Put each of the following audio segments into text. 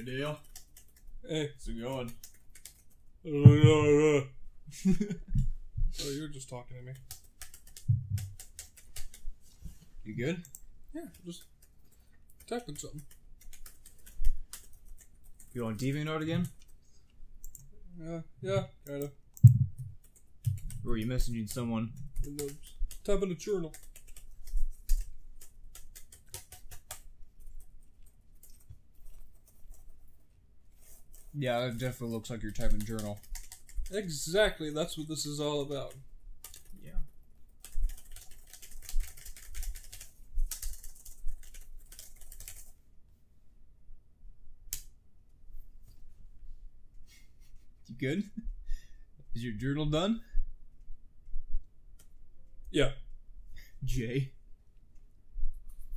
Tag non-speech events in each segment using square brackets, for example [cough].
Good deal. Hey. How's it going? [laughs] oh, you're just talking to me. You good? Yeah, just typing something. You on DeviantArt again? Yeah, yeah, kinda. Or are you messaging someone? Typing a journal. Yeah, it definitely looks like you're typing journal. Exactly, that's what this is all about. Yeah. You good? [laughs] Is your journal done? Yeah. Jay.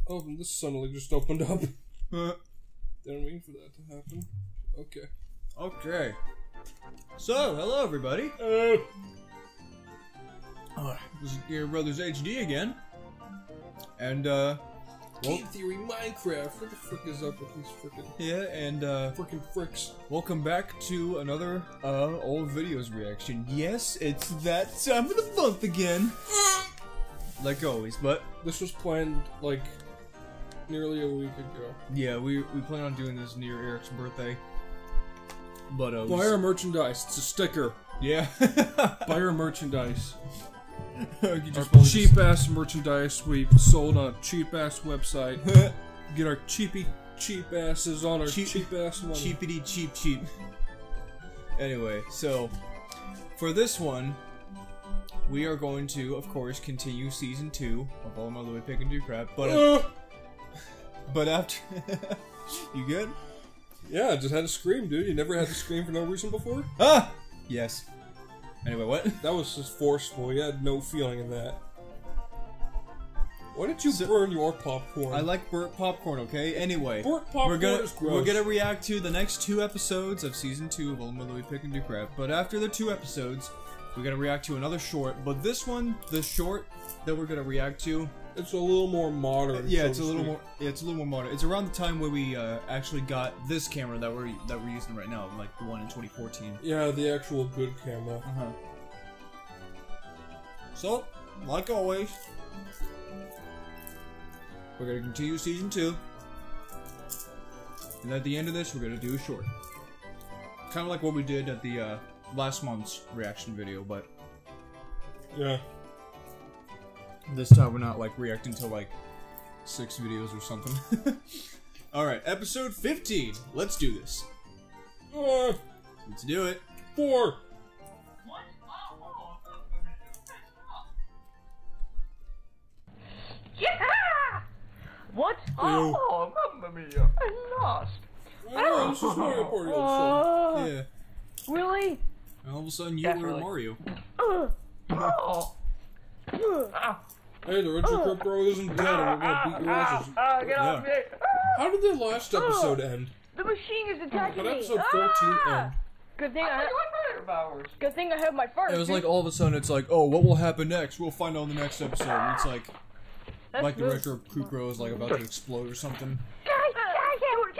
Oh, this suddenly just opened up. [laughs] Uh, Didn't mean for that to happen. Okay. Okay. So, hello everybody. Uh, Uh, this is Gear Brothers HD again. And, uh, well, Game Theory Minecraft. What the frick is up with these frickin' yeah, and, uh, frickin' fricks? welcome back to another, uh, old videos reaction. Yes, it's that time of the month again. [laughs] like always, but, This was planned like nearly a week ago. yeah, we, we plan on doing this near Eric's birthday. But, we Buy our merchandise. It's a sticker. yeah. [laughs] Buy our merchandise. Our cheap ass merchandise we sold on a cheap ass website. [laughs] Get our cheapy cheap asses on our Cheap- cheap, ass money. Cheapity cheap cheap. Anyway, so for this one, we are going to, of course, continue season two of Olimar Louie Pikmin Do Crap. But Uh, [laughs] but after, you good? Yeah, I just had to scream, dude. You never had to scream for no reason before? Ah, yes. Anyway, what? [laughs] That was just forceful. You had no feeling in that. Why did you So- burn your popcorn? I like burnt popcorn. Okay. Anyway, burnt popcorn we're gonna is gross. we're gonna react to the next two episodes of season two of Louie Pikmin Do Crap. But after the two episodes, we're gonna react to another short. But this one, the short that we're gonna react to, It's a little more modern. Yeah, so it's a little more. Yeah, it's a little more modern. It's around the time where we uh, actually got this camera that we're that we're using right now, like the one in 2014. Yeah, the actual good camera. Uh huh. So, like always, we're gonna continue season two, and at the end of this, we're gonna do a short, kind of like what we did at the uh, last month's reaction video, but Yeah. This time we're not like reacting to like six videos or something. [laughs] Alright, episode 15. Let's do this. Uh, Let's do it. four. Yeah! What? Oh, mamma mia! I lost. Oh, this is Mario Party all Uh, Yeah. Really? And all of a sudden you Definitely. were Mario. Uh, oh. Of Hey, the Richard Crip Bro isn't dead and we're gonna beat your asses. Ah, get off Yeah. How did the last episode end? The machine is attacking How did episode 14 Ah! end? Good thing I, good thing I have my first. It was like all of a sudden it's like, oh, what will happen next? We'll find out in the next episode. And it's like, That's like the good. retro Koopa is like about to explode or something.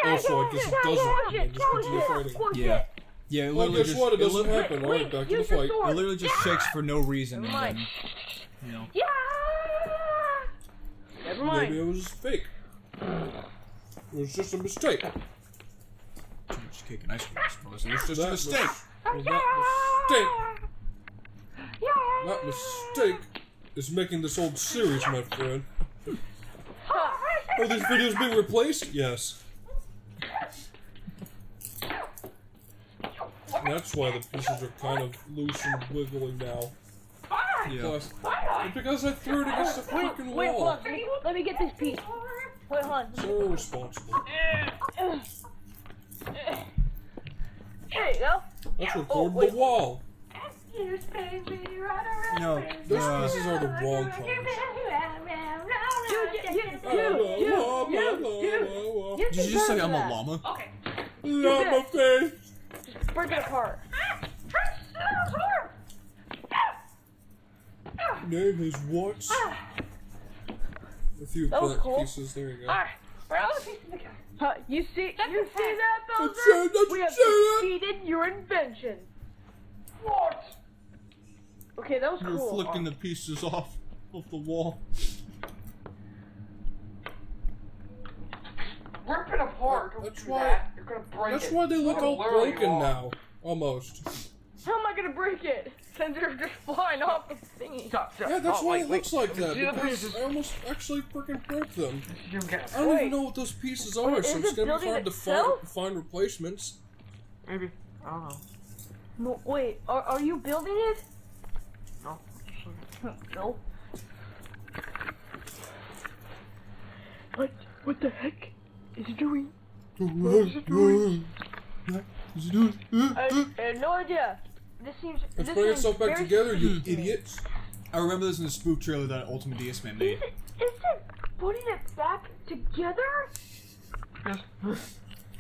Also, I guess it doesn't. Watch it, just continue fighting. it, Yeah. it. Yeah, it Well, literally guess just, what? It it, doesn't li- happen. Alright, back to the fight. it literally just shakes for no reason and then, you know. Yeah. Never mind. Maybe it was fake. It was just a mistake. Too much cake and ice cream, I suppose. It was just a That mistake. mis- that mistake. Yeah. That mistake is making this old series, my friend. Are these videos being replaced? Yes. That's why the pieces are kind of loose and wiggling now. Yeah. Plus, it's because I threw it against the freaking Wait, hold wall. on. Let me, let me get this piece. Wait, hold on. So responsible. There you go. Let's Oh, record wait. the wall. No, Those uh, pieces are the wrong colors. Dude, you, you, you, you, you, you Did you just say I'm a that. llama? Okay. Llama face. Break it apart. Name is what? Ah. A few That was black cool. pieces. There you go. Alright. Where are all the pieces again? Huh, you see, you see that, Don't say Bowser? that, We don't have say defeated your invention. What? Okay, that was You're cool. flicking the pieces off of the wall. Rip it apart. Don't That's do why- that. You're gonna break That's it. why they look You're all broken walk. now. Almost. How am I gonna break it? Since they're just flying off the thingy. Stop, stop. Yeah, that's oh, why wait, it looks wait. like that. Because? I almost actually freaking broke them. I don't Wait. even know what those pieces are, Wait, so it's gonna be hard to find, find replacements. Maybe. I don't know. No, wait, are, are you building it? No. [laughs] No. What? What the heck is he doing? What is it doing? I, I have no idea. This seems. Let's this bring seems itself back together, you suspicious. idiots. I remember this in the spook trailer that Ultimate DS Man made. Is it? Is it putting it back together? Oh, [laughs]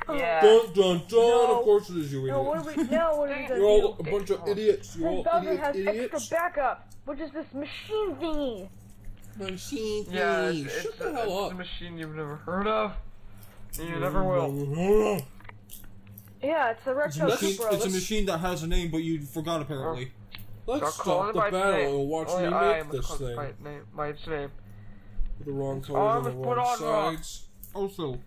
Yeah. Dun dun dun! No. Of course it is, you idiots. No, what are we now? What are we [laughs] gonna You're all a bunch of idiots. You're Then all Bowser idiot has idiots. extra backup, which is this machine thingy. Machine Yeah, thingy. it's, Shut it's, the a, hell it's up. a machine you've never heard of. And you never will. Yeah, it's a It's a, machine, Super. it's a machine that has a name, but you forgot apparently. Let's Stop calling stop it the battle and watch Only me make this thing. By, name, its name. With the wrong colors on the put wrong on wrong. sides. Also,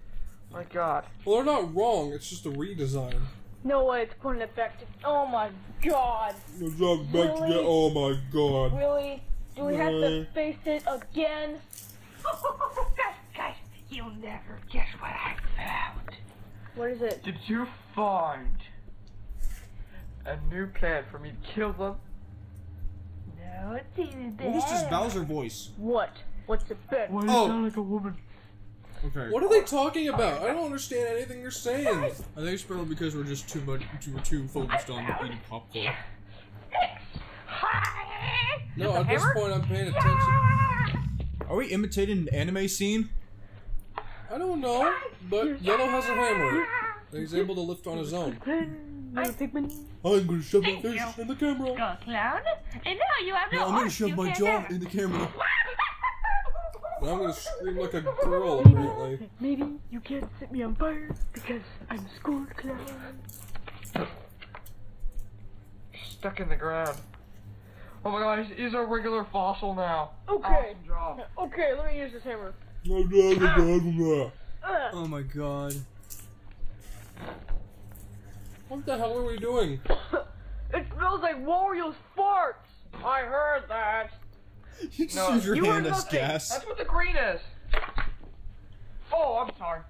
My god. Well, they're not wrong. It's just a redesign. No way, it's putting it back to. Oh my god. It's not back Really? Oh my god. Really? Do we have to face it again? [laughs] guys, guys, you'll never guess what I found. What is it? Did you find a new plan for me to kill them? No, it's even what is this Bowser voice? What? What's it been? Why do Oh. you sound like a woman? Okay. What are they talking about? I don't understand anything you're saying. I think it's probably because we're just too much, too, we're too focused on eating popcorn. No, at this point I'm paying attention. Are we imitating an anime scene? I don't know, but Yellow has a hammer. And he's able to lift on his own. I'm gonna shove my face in the camera. Go clown. And now you have no Yeah, I'm gonna shove my jaw in the camera. [laughs] And I'm gonna scream like a girl, apparently. Maybe you can't set me on fire because I'm a school clown. Stuck in the ground. Oh my gosh, he's, he's a regular fossil now. Okay. Awesome job. Okay, let me use this hammer. Ugh. [laughs] Oh my god. What the hell are we doing? [laughs] It smells like Wario's farts. I heard that. You just No, use your you hand as nothing. gas. That's what the green is. Oh, I'm sorry.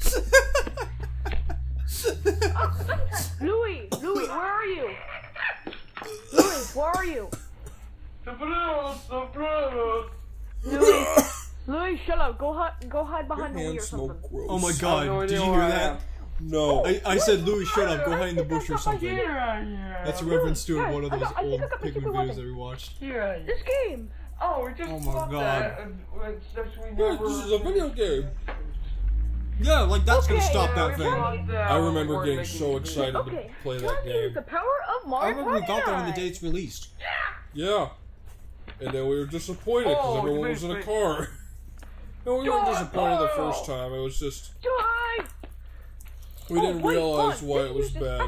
[laughs] Louie, Louie, where are you? Louie, where are you? Louie, Louie, shut up. Go hide, go hide Your behind the wheel or something. gross. oh my god, no did you hear I that? am. No. I, I said, Louie, shut up, go hide in the bush or something. Here I am. That's a reference to one of those got- old I got my Pikmin videos that we watched. Here I am. This game. Oh, we just Oh my God. that. And, and we Yeah, this is a video game. Yeah, like that's gonna stop Yeah, that thing. that. I remember weren't getting so excited Okay. to play that to game. the power of I remember we got that on the Party day it's released. Yeah. Yeah. And then we were disappointed because Oh, everyone was in a car. No, we weren't disappointed the first time. It was just Die! we Oh, didn't wait, realize why it was bad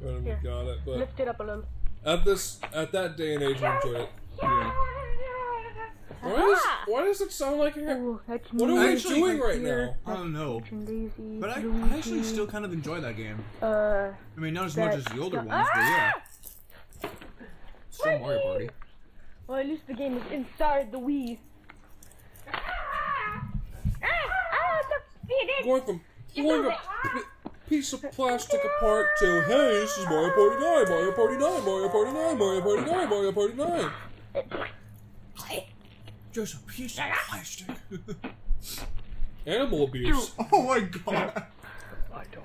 when we Here. got it. But Lift it up a little. at this at that day and age, we enjoyed it. Yeah. Why does why does it sound like it? Oh, What are we Actually, doing right now? I don't know. But I, I actually still kind of enjoy that game. Uh, I mean, not as much as the older the- ones, but yeah. Ah! Still Mario Party. Well, at least the game is inside the Wii. Going from pulling a p- piece of plastic apart to hey, this is Mario Party 9, Mario Party 9, Mario Party 9, Mario Party 9, Mario Party 9. Just a piece of plastic. [laughs] Animal abuse. [laughs] oh my god. I don't.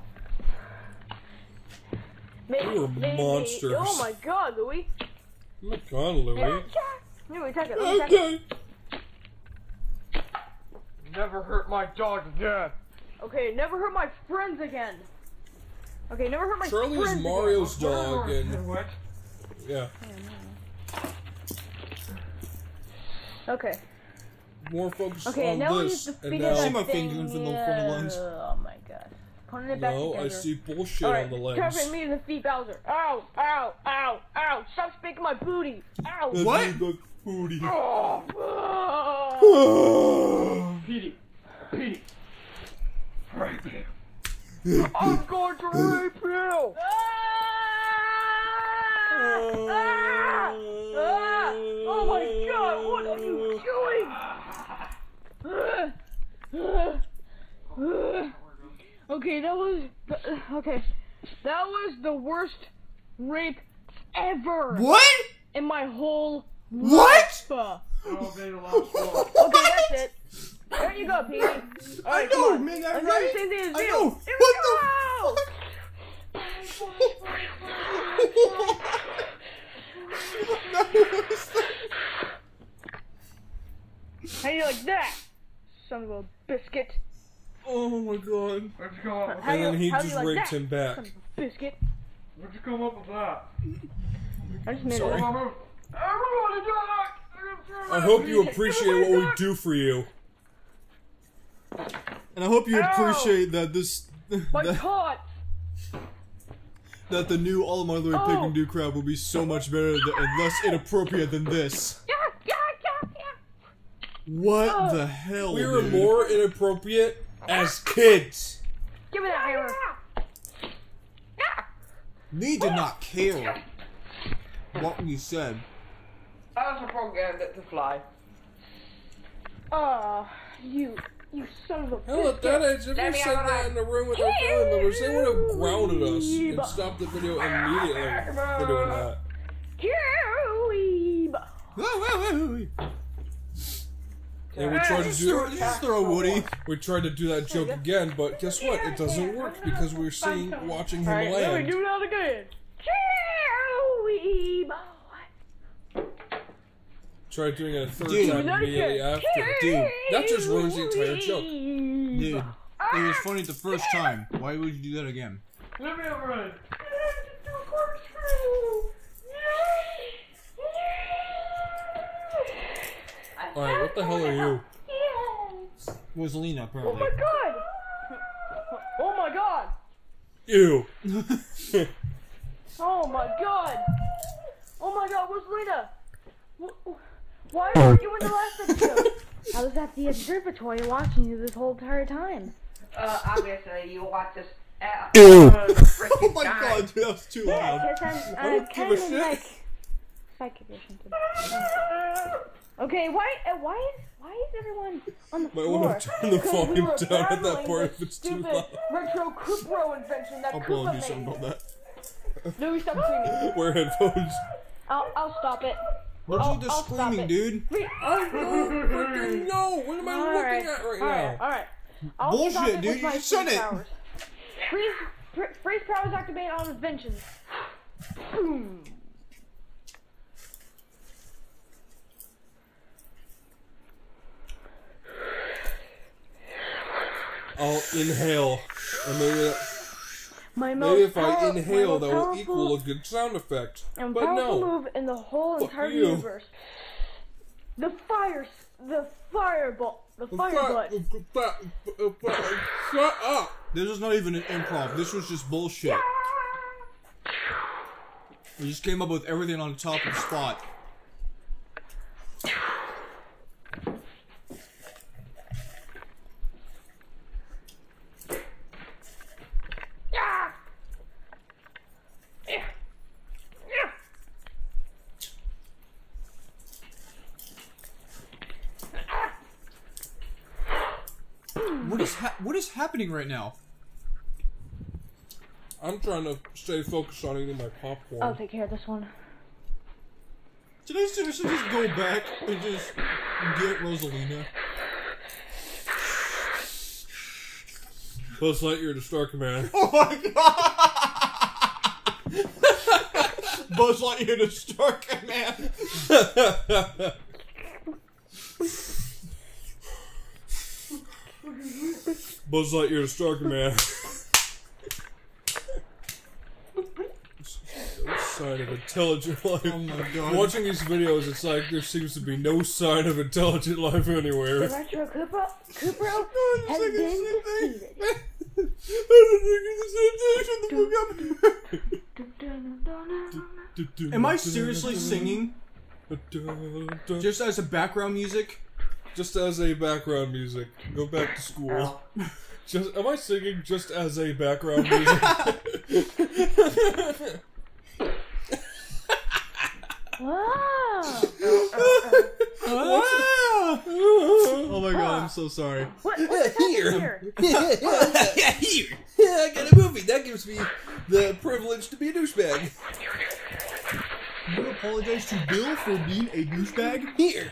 Maybe, You are maybe- monsters. Oh my god, Louie. Oh my god, Louie. Louie, take it. Louie, take it. Okay. Never hurt my dog again. Okay, never hurt my friends again. Okay, never hurt my Charlie is friends Mario's dog, and What? yeah. Okay. more focused Okay, on now we this, need to and figure now See my thing. fingers from the- from the lens. Oh my god. Putting it back no, together. I see bullshit Alright, on the lens. Trevor, me and the Steve Bowser. Ow, ow, ow, ow. Stop spanking my booty. Ow. What? Booty. Oh, oh. Petey, Petey, right there. I'm going to rape you. Ah! Ah! Ah! Oh my god, what are you doing? Okay, that was okay. That was the worst rape ever What? in my whole What? life. I'll be the last one. Okay, that's it. There you go, Petey. I know, come on. man, that Let's right? do the same thing as I you. know. Here What we the go. How you like that? Son of a biscuit. Oh my god. Where'd you come up with How And you- then he just you like raped that? him back. Son of a biscuit. Where'd you come up with that? I just made Sorry. it. Everyone do I hope you appreciate what we do for you. And I hope you appreciate that this My that, caught. that the new All My Lord Pig Oh. and Do Crab will be so much better th- and less inappropriate than this. Yeah, yeah, yeah, yeah. What Oh. the hell? We were dude? more inappropriate as kids. Give me that hammer. We did not care what we said. I was programmed it to fly. Oh, you, you son of a Hell, at that age, if we Let me said that in the room with our family members, they would have grounded us and stopped the video immediately for doing that. Kiwi. And we tried to do throw, just throw Woody. we tried to do that joke again, but guess what? It doesn't work because we're seeing watching him Alright, let me land. do that again. Kiwi. Try doing it a third Dude. time immediately after. Dude, that just ruins the entire joke. Dude, it was funny the first time. Why would you do that again? Let me over it. Alright, what the hell are you? It was Lena, Oh apparently. my god. Oh my god. Ew. [laughs] Oh my god! Oh my god, where's Lena? Wh- Why were you in the last episode? I was at the observatory watching you this whole entire time. Uh, obviously, you watch this. Uh, Ew. [laughs] Oh my god, dude, that was too Yeah, loud. because I'm, I I'm don't give kind a of shit. like psychic or something. Okay, why, uh, why is, why is everyone on the Might floor? wanna turn the Because volume were down at that battling part this if it's too stupid loud. retro Koopa invention that I'll probably do Koopa something made. about that. Louie, stop screaming. [laughs] Wear headphones. I'll, I'll stop it. What's I'll- with the I'll screaming, dude? Wait, oh, I don't freaking know. What am I Alright, looking at right alright, now? alright. I'll Bullshit, stop it dude, with my you said freeze it. Powers. Freeze, fr- freeze powers activate on inventions. Boom. I'll inhale. And maybe, that, My most maybe if I inhale, that will equal a good sound effect. and But no. move in the whole Fuck entire you. universe. The fire, the fireball, the fire. Shut up! This was not even an improv. This was just bullshit. We just came up with everything on the top of the spot. What is ha- what is happening right now? I'm trying to stay focused on eating my popcorn. I'll take care of this one. Should I seriously just go back and just get Rosalina? [laughs] Oh [laughs] Buzz Lightyear to Star Command. Oh my god! Buzz Lightyear [laughs] to Star Command. Buzz Lightyear to Star Command. Those [laughs] sign of intelligent life. Oh my god. Watching these videos, it's like there seems to be no sign of intelligent life The anywhere. Retro Koopa, Koopa [laughs] has been defeated. [laughs] Am I seriously singing just as a background music? Just as a background music. Go back to school. [laughs] Just am I singing just as a background music? [laughs] Wow. oh my god, I'm so sorry. What, what's Here. here? [laughs] Here, I got a movie. That gives me the privilege to be a douchebag. You apologize to Bill for being a douchebag? Here.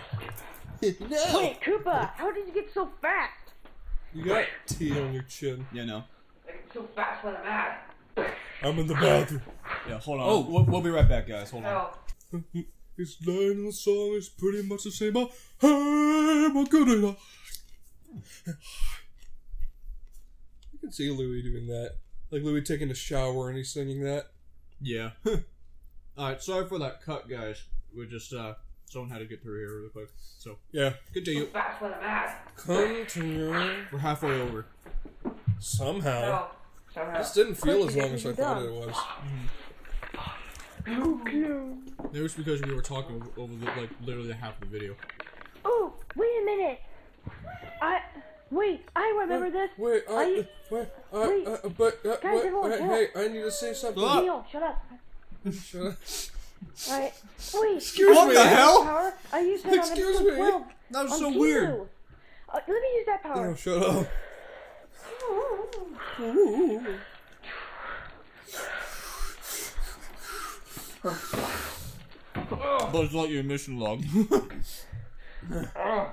[laughs] No. Wait, Koopa, how did you get so fast? You got tea on your chin. Yeah, no. I get so fast when I'm mad. I'm in the bathroom. Yeah, hold on. Oh. we'll, we'll be right back, guys. Hold on. [laughs] No. His line in the song is pretty much the same. Hey, my good You can see Louie doing that. Like Louie taking a shower and he's singing that. Yeah. [laughs] Alright, sorry for that cut, guys. We're just, uh, someone had to get through here really quick. So, Yeah. continue. Fast when I'm mad. Continue. We're halfway over. Somehow. No. Somehow. This didn't feel as long as I you're thought it was. It was because we were talking over, the, like, literally half of the video. Oh, wait a minute. I wait. I remember this. Wait, I, Are you- wait, I, Wait. uh, but, uh, Guys, what, everyone, hey, shut hey, I need to say something. Neil, shut up. Shut up. Wait. Excuse What me. the hell? I used on Excuse episode me. 12 That was on so Hulu. weird. Uh, let me use that power. Oh, shut up. Buzz Lightyear mission log. [laughs]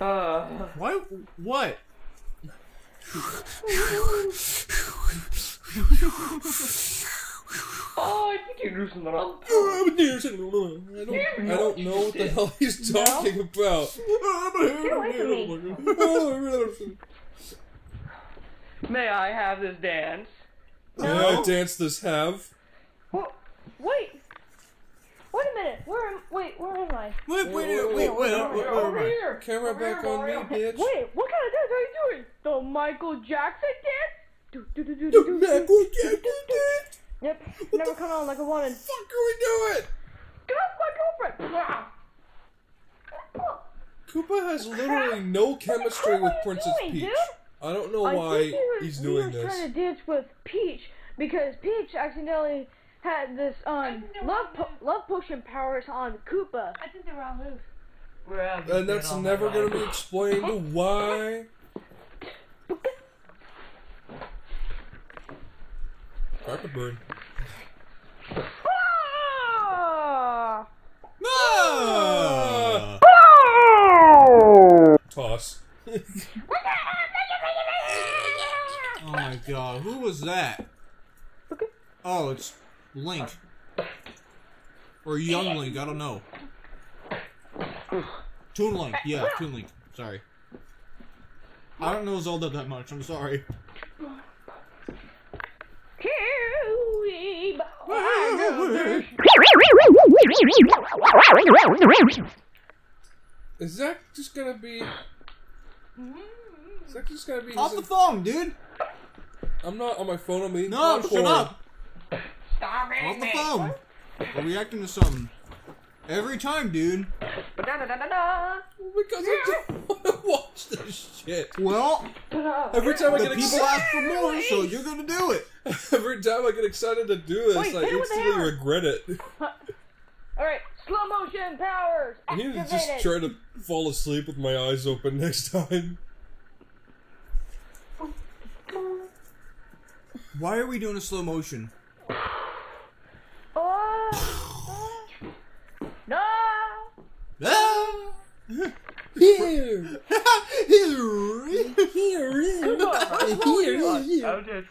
Uh, Why? What? [laughs] oh, I think you're losing oh, it up. I don't, I don't know what the hell he's talking about. From me. Oh, oh, May I have this dance? May I dance this have? Wait. Wait a minute. Where am? Wait. Where am I? Wait, wait, wait, wait, wait, Over here. Camera back on me, bitch. Wait. What kind of dance are you doing? The Michael Jackson dance? Do, do, do, do, Yep. Never come on like I wanted. fuck are we doing? Get off my girlfriend. Koopa has literally no chemistry with What are you Princess doing, Peach. dude? I don't know I why think he was, he's he doing was this. trying to dance with Peach because Peach accidentally had this um love po- love potion powers on Koopa. I think the wrong move. Well, And that's never gonna be explained [laughs] why. Cracker burn. Ah! Ah! Toss. Oh my god, who was that? Oh, it's Link. Or Young Link, I don't know. Toon Link, yeah, Toon Link. Sorry. I don't know Zelda that much, I'm sorry. Kiwi, Is that just gonna be? Is that just gonna be? Off the phone, dude! I'm not on my phone. I'm eating No, popcorn. shut up! Stop it, Off the phone! We're reacting to something. Every time, dude. Ba-da-da-da-da-da. Because I don't [laughs] want to watch this shit. Well, Every time I the get people excited, ask for more, so you're gonna do it. [laughs] every time I get excited to do this, Wait, I hit it with the instantly hammer. regret it. [laughs] Alright, slow motion powers I need to activated. just try to fall asleep with my eyes open next time. Why are we doing a slow motion? Oh. no! Ah! Here, Here. here, I'll just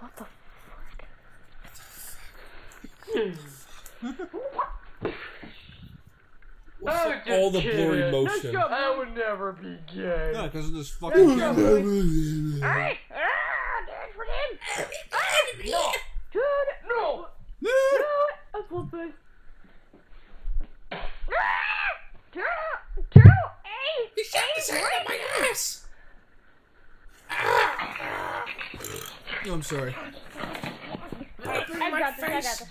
What the Oh, just all the blurry kidding. motion. I would never be gay. Yeah, because of this fucking camera. Alright! Ah, No. Dude. No! No. That's one thing. Turtle. Turtle. Hey. He shot his hand in my ass. Ah. No, I'm sorry. I got this. I got this.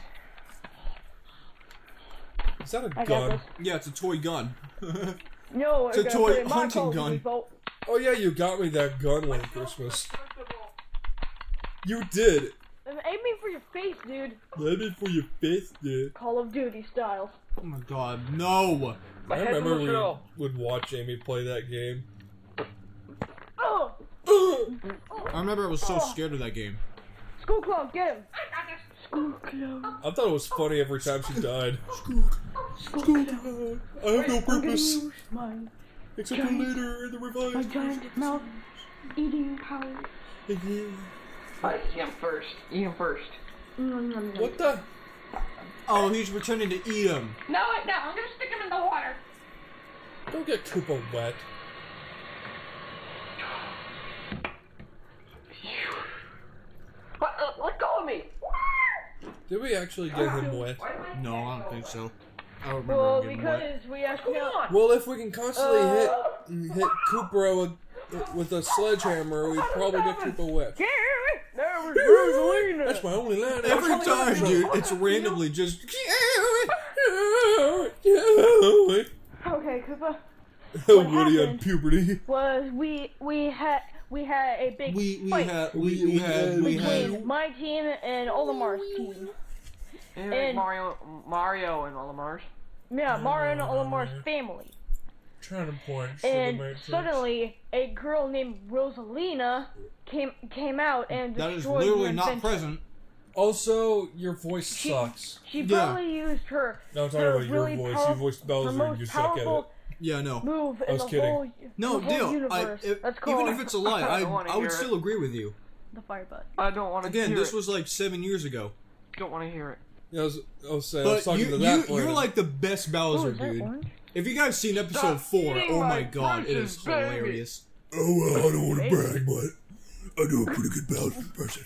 Is that a I gun? Yeah, it's a toy gun. [laughs] No, It's a I toy it hunting gun. people. Oh yeah, you got me that gun one Christmas. You did. I'm aiming for your face, dude. Let me for your face, dude. Call of Duty style. Oh my god, no! My I head's remember we show. would watch Amy play that game. Oh, I remember I was so oh. scared of that game. school clone, get him. School clone. I thought it was funny every time she died. [laughs] School, school club. I have no purpose My, except for later in the my revised. giant mouth eating power. Alright, eat him first. Eat him first. What the? Oh, he's returning to eat him. No, no, I'm gonna stick him in the water. Don't get Koopa wet. What? Uh, let go of me! Did we actually get him wet? No, I don't think so. I don't remember Well, him getting wet. because we actually got. Well, if we can constantly Uh, hit hit Koopa with, with a sledgehammer, we'd probably get Koopa wet. There was Rosalina. That's my only line. Every time, dude, it's randomly just. [laughs] Okay, Koopa. Oh, Woody on happened? puberty. Was we we had we had a big We we fight had we, we had we had my team and Olimar's team. And, And- Mario, Mario and Olimar's. Yeah, Mario and Olimar's family. Trying to point. And suddenly, a girl named Rosalina came came out and that is destroyed literally not present. Also, your voice She- sucks. She Yeah. probably used her No, I'm talking her about your really voice. pow- You voiced her Bowser and you suck at it. Yeah, no. move I was kidding. whole No, deal. I, if, That's even if it's a lie, [laughs] I I, I would hear it. still agree with you. the fire butt. I don't want to Again, hear this it. was like seven years ago. Don't want to hear it. Yeah, I was, I was saying, I was But talking you, to you, that you're like the best Bowser, oh, is that dude. orange? If you guys seen episode Stop four, oh my my god, it is baby. hilarious. Oh, well, I don't want to brag, but I do a pretty good Bowser impression.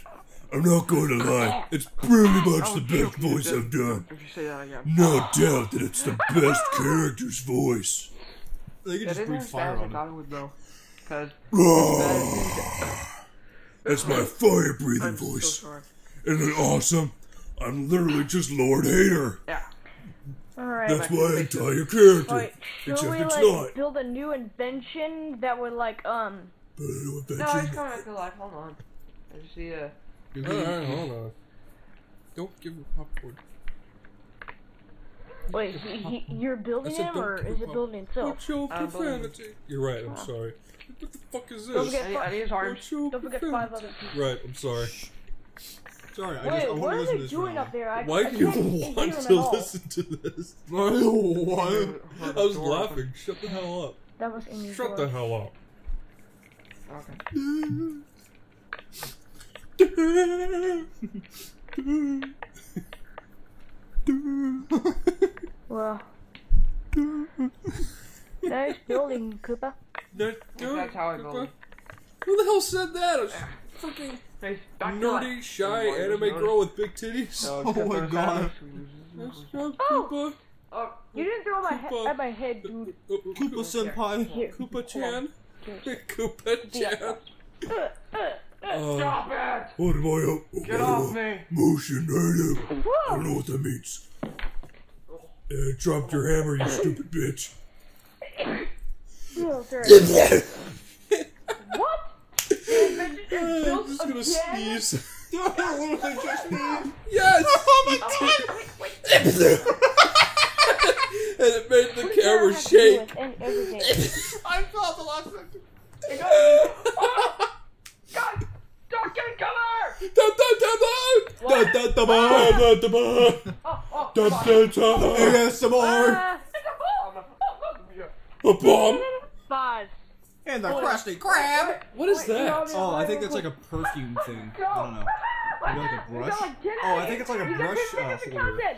I'm not going to lie. It's pretty much the best voice I've done. If you say that again. No doubt that it's the best character's voice. They could just breathe fire I on thought him. it would though. Cause that's my fire breathing voice. Isn't it awesome? I'm literally just Lord Hater. Yeah. Alright. That's my entire character. Wait, should Except we it's like not. build a new invention that would like um But I know what that No, it's coming back to life. Hold on. I just see a. Alright, hold on. Don't give me popcorn. wait he, he, you're building him or is it building itself? What's your I'm building- You're right, I'm sorry. What the fuck is this? Don't this? forget, I need, I need his arms. Don't forget profanity? five other people. Right, I'm sorry. Sorry, I Wait, just I what want to are listen to they doing up there? I, Why I do you can't hear want to listen to this? Why? I was laughing. Shut the hell up. That was Amy's Shut door. the hell up. Okay. [laughs] Well, [laughs] nice building, Koopa. That That's how I build. Who the hell said that? [laughs] A fucking Nice. Back to nerdy, shy Why anime was girl with big titties. No, Oh my God. that. Nice job, Oh! Koopa. Oh, You didn't throw my he- at my head, dude. Oh, oh, Koopa senpai. Here. Koopa Chan. Koopa Chan. Uh, uh, uh. Uh, stop it! What am I up? Oh, Get off me! Motion native. I don't know what that means. Uh, dropped your hammer, you [coughs] stupid bitch. No, sir. what? I'm just gonna again? sneeze. [laughs] just [laughs] me. Yes! [laughs] Oh my oh, god! and it made the What does camera that have to do shake. with and everything? I felt the last second. Oh, god! Don't get! Oh, oh, ah, a bomb! A bomb? Five. And the Krusty Krab. What is that? Oh, I think no, it's like a perfume thing. I don't know. Maybe like a brush? Oh, I think it's like a brush, uh, minutes holder. counted.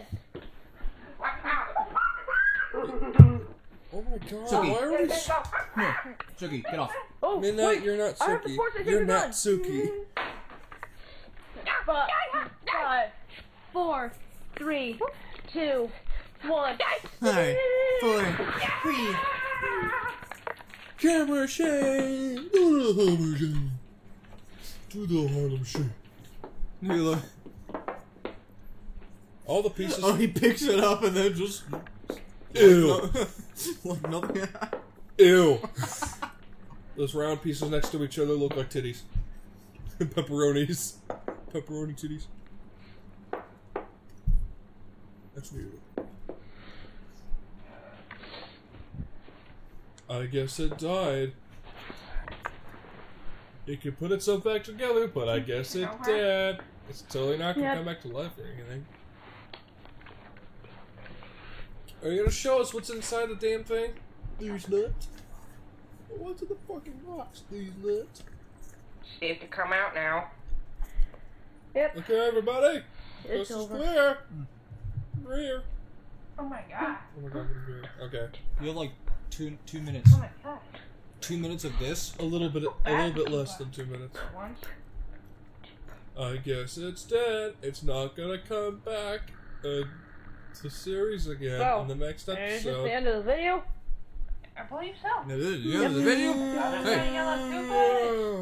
Oh my god, Suki. why are we Come here. Suki, get off. Oh, Midnight, wait. you're not I have the Suki. force, I You're should not have Suki. Five, five, four, three, two, one. Five, four, three. Camera shake. Do the Harlem shake. Do the Harlem shake. Here, look. All the pieces. Oh, he picks it up and then just Ew. like [laughs] nothing. Ew. [laughs] Those round pieces next to each other look like titties. [laughs] Pepperonis. Pepperoni titties. That's weird. I guess it died. It could put itself back together, but I guess it did. It's totally not gonna Yep. come back to life or anything. Are you gonna show us what's inside the damn thing? These nuts. What's in the fucking box? These nuts. Safe to come out now. Yep. Okay, everybody. It's this over. is clear. Clear. Oh my god. Oh my god. Okay. You have like two two minutes. Two minutes of this. A little bit, a little bit less than two minutes. I guess it's dead. It's not gonna come back. Uh, to series again So, in the next it's just the end of the video. I believe so. Is the end of the video. Hey,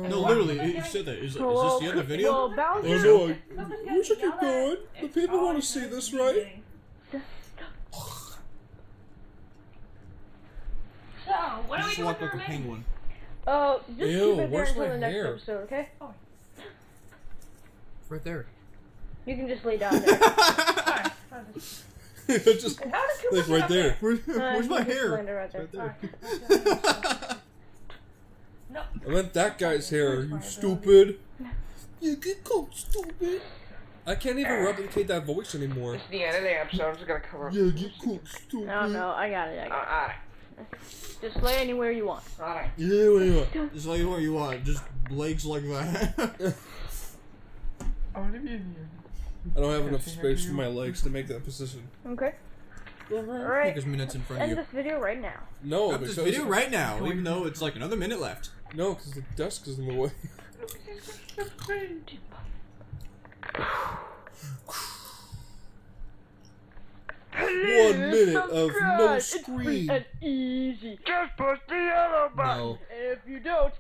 no, literally, it, it said that. Is, is this the end of the video? Well, Oh no, I wish I kept going. The people want to see this, right? So, what are we Just doing walk like a remaining? penguin. Uh, just Ew, keep it there where's until my the next hair? episode, okay? Right there. You can just lay down [laughs] there. [laughs] Just How did you like right there. Where, Uh, where's my hair? right there. Right there. I meant that guy's hair. You stupid. You get cold, stupid. I can't even replicate that voice anymore. It's the end of the episode. I'm just gonna cover. up. Yeah, get cold, stupid. No, no, I got it. I Uh, got alright. It. Just lay anywhere you want. Alright. Yeah, where you at? Just lay where you want. Just legs like that. [laughs] Oh, I wanna be in here. I don't have enough space for my legs to make that position. Okay. Alright. his minutes in front of End you. this video right now. No, Stop this video right now, even though it's like another minute left. no, because the desk is in the way. [laughs] [sighs] [sighs] One minute of no Subscribe. It's free screen. and easy. Just push the yellow button. No. If you don't,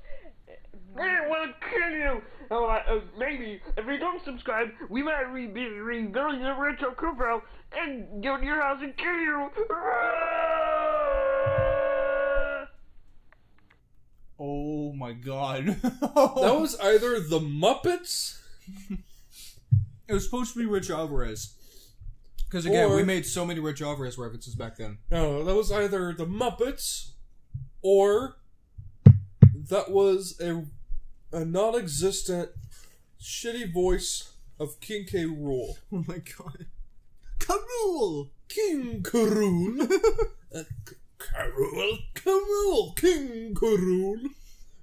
We will kill you. Oh, uh, maybe if you don't subscribe, we might re- be rebuilding the Retro Koopa and go to your house and kill you. [laughs] Oh my god. [laughs] That was either the Muppets It was supposed to be Rich Alvarez. Because again, Or- we made so many Rich Alvarez references back then. No, that was either the Muppets or that was a a non-existent shitty voice of King K. Rool. [laughs] Oh my god. Karul! King Karul. [laughs] Uh, K- Karul. Karul. King Karul.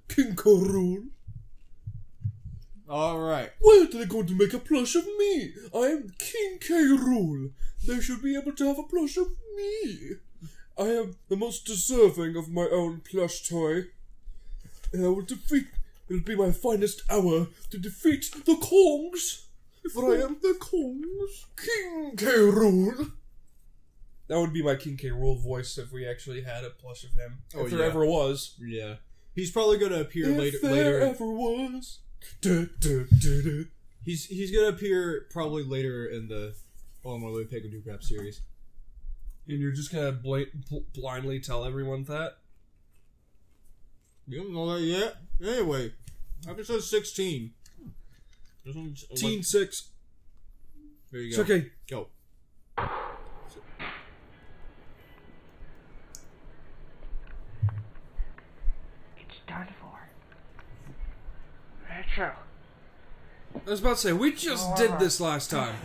King Karul. Alright. Why are they going to make a plush of me? I am King K. Rool. They should be able to have a plush of me. I am the most deserving of my own plush toy. And I will defeat. It'll be my finest hour to defeat the Kongs. For I am the Kongs. King K. Rool. That would be my King K. Rool voice if we actually had a plush of him. Oh, if there yeah. ever was. Yeah. He's probably gonna appear If later there later. ever was. Du, du, du, du. He's he's gonna appear probably later in the Oh My Louis Pig and Do Crap series. And you're just gonna bla- bl- blindly tell everyone that? You don't know that yet? Anyway, episode 16. This one's uh, Teen six. There you It's go. okay. Go. Retro. I was about to say we just did this last time.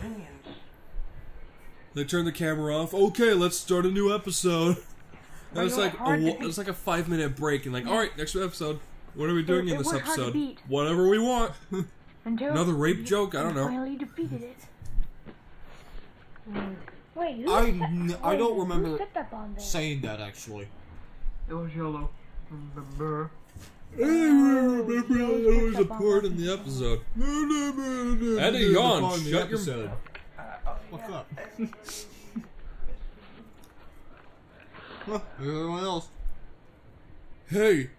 They turned the camera off. Okay, let's start a new episode. That was like a, hard to wa- it was like a five minute break, and like, all right, next episode. What are we doing They in this weren't hard to episode? Whatever we want. [laughs] until Another rape joke? I don't know. Finally defeated it. Wait, who I set- n- I don't remember that? Saying that actually. It was yellow. remember. I remember there was a part in the episode. And a yawn. Shut your- episode. What's up? Huh, Everyone else. Hey,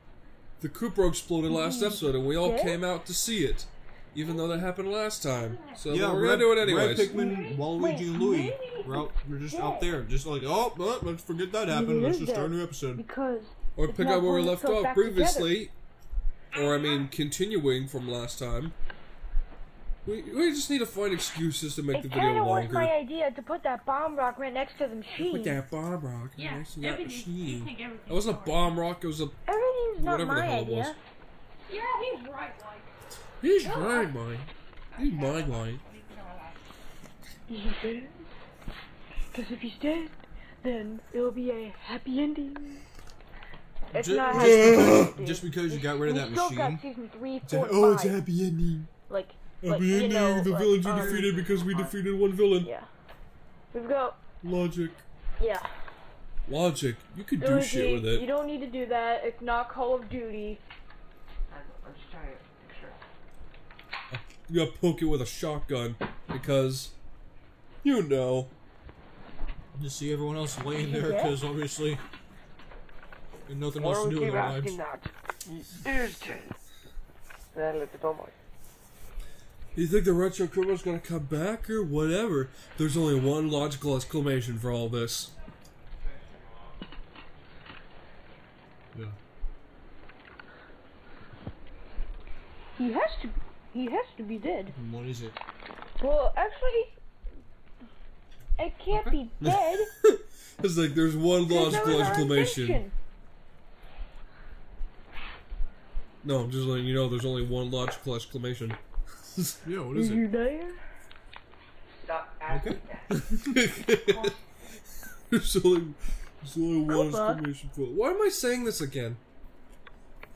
the Koopa exploded last episode, and we all came out to see it, even though that happened last time. So Yeah, we're Red, gonna do it anyways. Red. Pikmin, Waluigi, and Louie. We're out. We're just out there, just like, oh, let's forget that happened. Let's just start a new episode. Because Or pick up where we left off previously, or I mean, continuing from last time. We, we just need to find excuses to make it the kind video of was my idea to put that bomb rock right next to the machine. With that bomb rock Yeah, next to that everything. Machine. think. That wasn't a bomb rock. It was a. Everything's not Whatever the my hell it was. idea. Yeah, he's right. Like, He's mine, mine. He's mine, mine. He's dead. Because if he's dead, then it'll be a happy ending. It's Ju- not just happy. because, just because you got rid of that still machine. got season three, It's a- four, oh, it's happy ending. Like, Happy like you ending. know, the like, villains are um, defeated because we defeated one villain. Yeah. We've got, Logic. yeah. Logic. You could do Really, shit with it. You don't need to do that. It's not Call of Duty. I'm just trying to make sure. You gotta poke it with a shotgun because, you know. Just see everyone else laying there because obviously there's nothing else to do with their lives. asking that? Is dead. Then let it on my. You think the retro criminal's gonna come back or whatever? There's only one logical exclamation for all this. Yeah. He has to. He has to be dead. And What is it? Well, actually, it can't be dead. [laughs] It's like there's one logical was our exclamation. invention. No, I'm just letting you know there's only one logical exclamation. [laughs] Yeah, what Are is it? you there? Stop Okay. [laughs] there's only there's only one Opa. exclamation point. Why am I saying this again?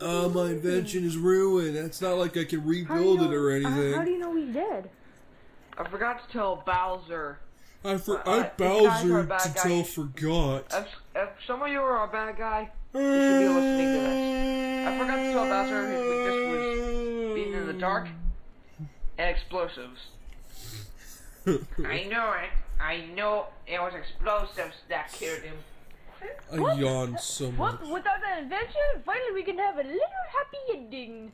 Uh, my invention is ruined. It's not like I can How do you rebuild it know- or uh, how do you know he's dead? I forgot to tell Bowser. I for Uh, I uh, this guy's our Bowser bad to guy. tell forgot. If, if some of you are a bad guy, you should be listening to speak to this. I forgot to tell Bowser his weakness was being in the dark and explosives. [laughs] I know it. I know it was explosives that killed him. I yawned so much. What? Without that invention, finally we can have a little happy ending.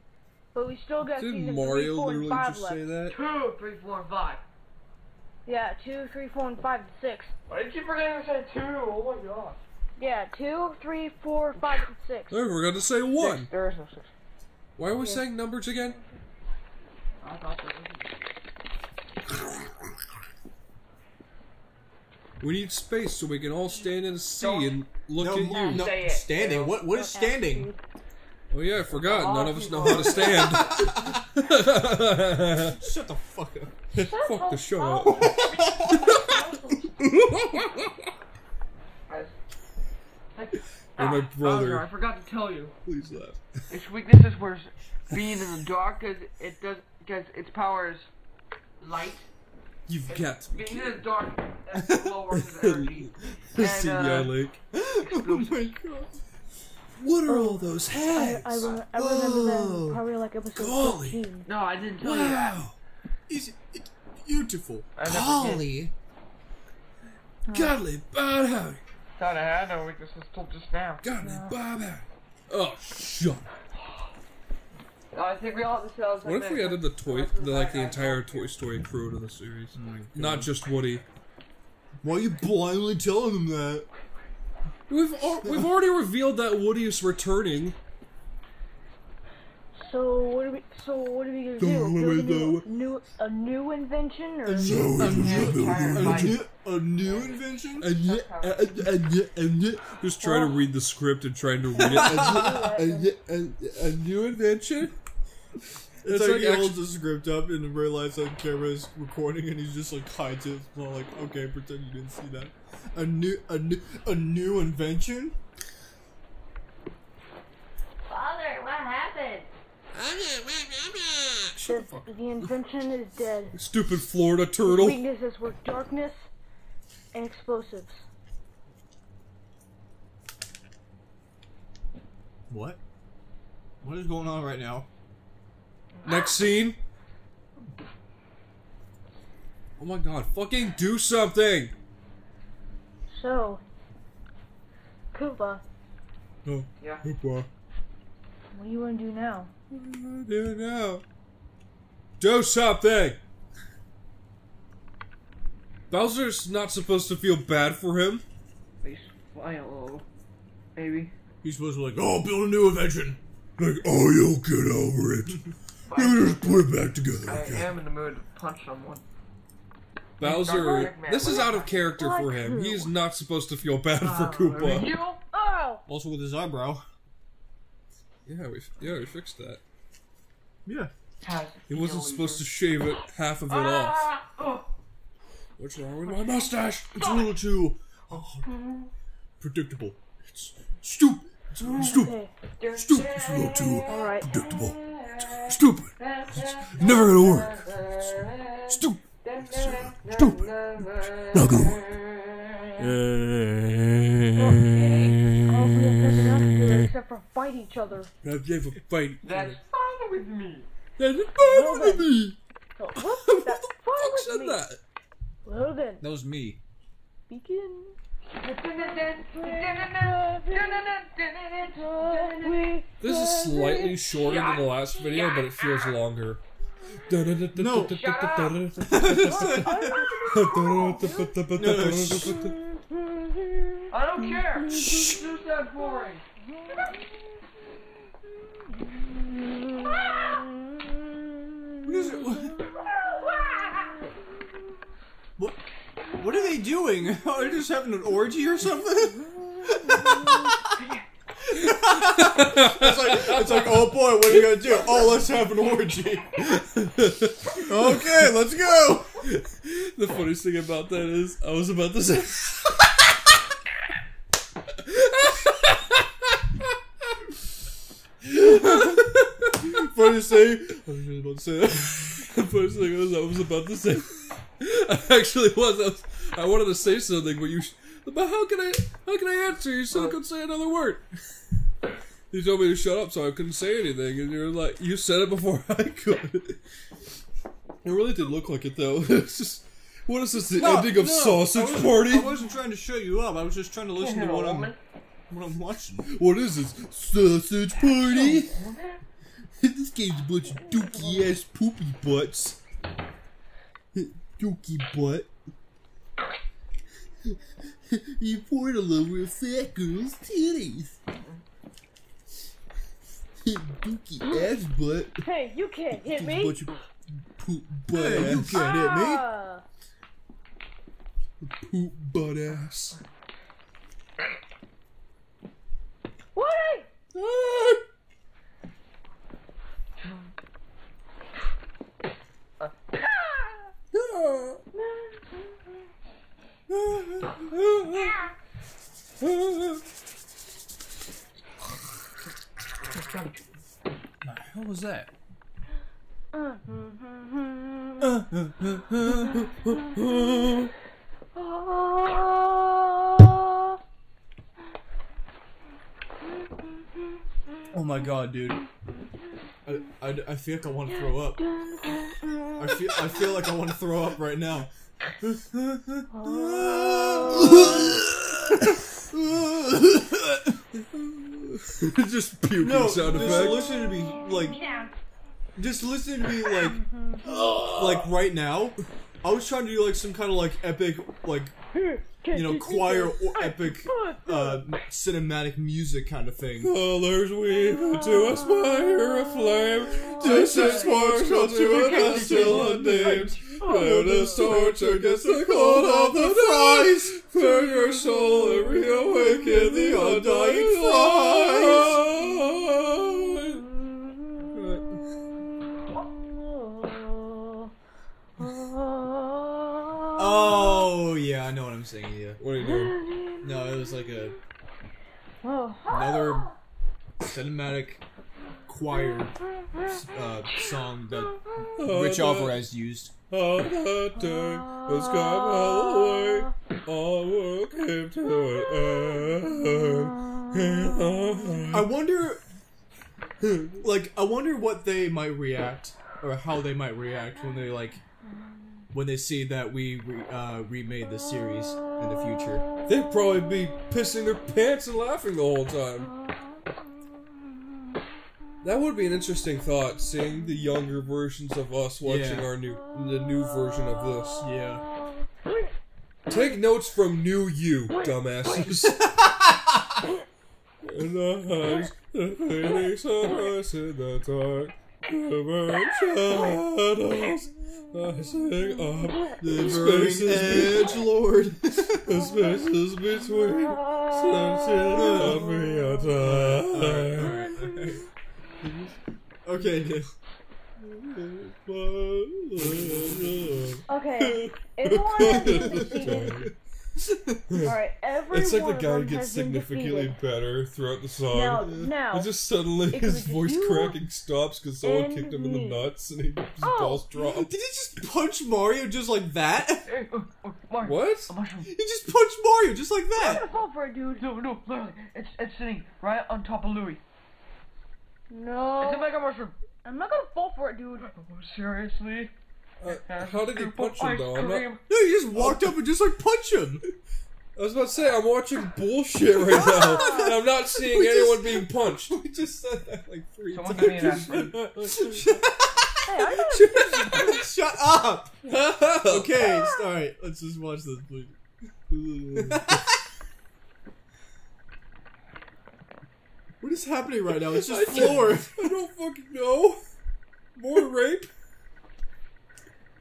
But we still got Did season Mario three, four, literally and five just left. say that? Two, three, four, and five. Yeah, two, three, four, and five, and six. Why did you forget to say two? Oh my god. Yeah, two, three, four, five, and six. I forgot to say one. Six. There is no six. Why are we saying numbers again? I thought there was. We need space so we can all stand in a sea and look No, at you. no, Say standing. What? What is standing? Me. Oh yeah, I forgot. None of us know how to stand. Shut the fuck up. Fuck the show up. Or my Bowser, I forgot to tell you. Please laugh. Its weaknesses was being in the dark because it does because its power is light. You've got to be Being in the dark that's lowers its energy. [laughs] And, CGI uh, Lake. oh my god. What are oh, all those I, heads? I, rem- I remember that Whoa. probably like episode Golly. 15. No, I didn't tell you that. Wow. Is it beautiful? I never did. Golly. Godly Bob Howdy. Thought I had no weaknesses till just now. Godly Bob Howdy. Oh, shut up. No, I think we all have to tell us. What if we added the toy, the, like the entire Toy Story crew to the series? Mm, Not just Woody. Why are you blindly telling them that? We've al- [laughs] we've already revealed that Woody is returning. So what are we? So what are we gonna do? Don't Build worry, a new, though. new a new invention or? So it was a building. A new, a new invention? And yet, and, and yet, and yet, just trying to read the script and trying to read it. And yet, and yet, a, a new invention. [laughs] It's, It's like, like he holds the script up and in real life that camera is recording and he's just like hides it. So like, okay, pretend you didn't see that. A new, a new, a new invention? Father, what happened? The, the invention is dead. Stupid Florida turtle. Weaknesses were darkness and explosives. What? What is going on right now? Next scene. Oh my god, fucking do something! So, Koopa, Oh, Yeah. Koopa. what do you want to do now? Do it now. Do something! Bowser's not supposed to feel bad for him. Please fly a little. Maybe. He's supposed to like, oh, build a new invention. Like, oh, you'll get over it. [laughs] You just put it back together. I Okay. am in the mood to punch someone. Bowser, Dark this is out of character for him. who? He's not supposed to feel bad for Oh, Koopa. You? Oh! Also with his eyebrow. Yeah, we yeah we fixed that. Yeah. Has He wasn't supposed to shave it half of it off. Ah! Oh. What's wrong with my mustache? It's a little too oh, predictable. It's stupid. It's stupid. Okay, Stupid. It's a little too predictable. It's stupid. It's never gonna work. It's stupid. Stupid. Not gonna work. I don't think there's to do except for fight each other. That's a fight. That's fine with me. That's fine with me. So, what? The That's fuck fine with said me. that? Well then, That was me. begin. This is slightly shorter than the last video, but it feels longer. No. I don't care. This is that boring. What is it? What? What are they doing? [laughs] Are they just having an orgy or something? [laughs] it's like it's like, oh boy, what are you gonna do? Oh, let's have an orgy. [laughs] okay, let's go. The funniest thing about that is, I was about to say. funniest thing, I was about to say that. The funniest thing was, I was about to say. [laughs] I actually was. I, was, I wanted to say something, but you. sh- But how can I? How can I answer? You said I couldn't say another word. [laughs] You told me to shut up, so I couldn't say anything, and you're like, you said it before [laughs] I could. It really did look like it though. It's just, what is this? The No, ending of no, Sausage wasn't- Party? I wasn't trying to show you up. I was just trying to listen to what I'm what I'm watching. What is this? Sausage Party? Oh. this game's a bunch of dookie ass poopy butts. Dookie butt. you poured all over a fat girl's titties. dookie ass butt. Hey, you can't hit me! bunch of poop butt Hey, you can't hit me. Poop butt ass. Woody! Ah! What was that? Oh my god, dude. I, I, I feel like I want to throw up. I feel I feel like I want to throw up right now. [laughs] just puking No, sound just effect. listen to me, like, just listen to me, [laughs] like, like right now. I was trying to do like some kind of like epic, like, you know, choir or epic, uh, cinematic music kind of thing. Colors weave to aspire a flame. This is sparkle to a still unnamed. Burn this torch against the cold of the fries. Burn your soul and reawaken the undying fire. Oh. another cinematic choir uh, song that Rich Alvarez used. On that day was come all. All work came to an end. I wonder like I wonder what they might react or how they might react when they like when they see that we re- uh, remade the series in the future. They'd probably be pissing their pants and laughing the whole time. That would be an interesting thought, seeing the younger versions of us watching Yeah. our new the new version of this. Yeah. Take notes from new you, dumbasses. [laughs] In the the in the dark, the shadows. I sing up The [laughs] the spaces, edge, Lord. the spaces between, searching every time. okay. Okay, everyone has [laughs] been defeated. [laughs] Alright, everyone It's like the guy gets significantly defeated. better throughout the song. Now, now, And just suddenly his voice cracking stops because someone and kicked him in the me. nuts and he, his Oh. balls dropped. Did he just punch Mario just like that? [laughs] Hey, uh, uh, Mark, What? A mushroom. He just punched Mario just like that. I'm that. gonna fall for it, dude. No, no, literally, it's it's sitting right on top of Louie. It's a No, mega mushroom. I'm not gonna fall for it, dude. Oh, seriously? Uh, how did he punch him though? I'm not, cream. No, he just walked up and just like punched him. I was about to say I'm watching bullshit right now, [laughs] and I'm not seeing We just- anyone being punched. [laughs] We just said that like three Someone give me an times. aspirin. [laughs] Hey, I got Shut up. Okay, all right. Let's just watch this, please. what is happening right now? It's just I floor. I don't fucking know. More rape.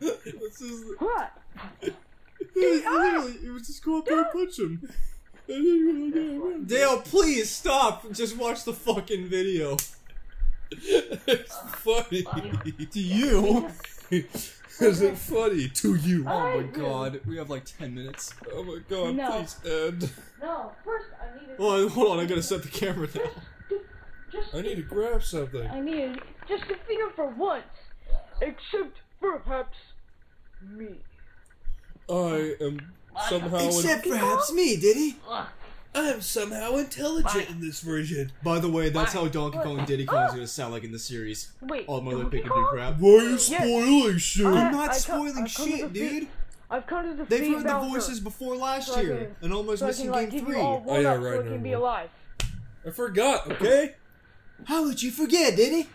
This is what? [laughs] Ah! literally. It was just go up there and punch him. Dale, please stop. Just watch the fucking video. it's funny. To you. [laughs] Is it funny to you? Oh my god, we have like ten minutes. Oh my god, No. please end. No, first I need to. Hold on. I gotta set the camera down. Just, I need to grab something. I need to just defeat him for once. Except perhaps me. I am somehow Except perhaps me, did he? I am somehow intelligent in this version. By the way, that's how Donkey Kong and Diddy Kong is gonna sound like in the series. Wait, All mother Donkey picking do crap. Why are you spoiling shit? I- I'm not I co- spoiling I come to shit, defeat- dude. I've come to defeat They've heard the Bowser, voices before last So I year, can- and almost so I missing can like game give three. you all Oh, one yeah, up so right, it can be no. alive. I forgot, okay? How did you forget, Diddy?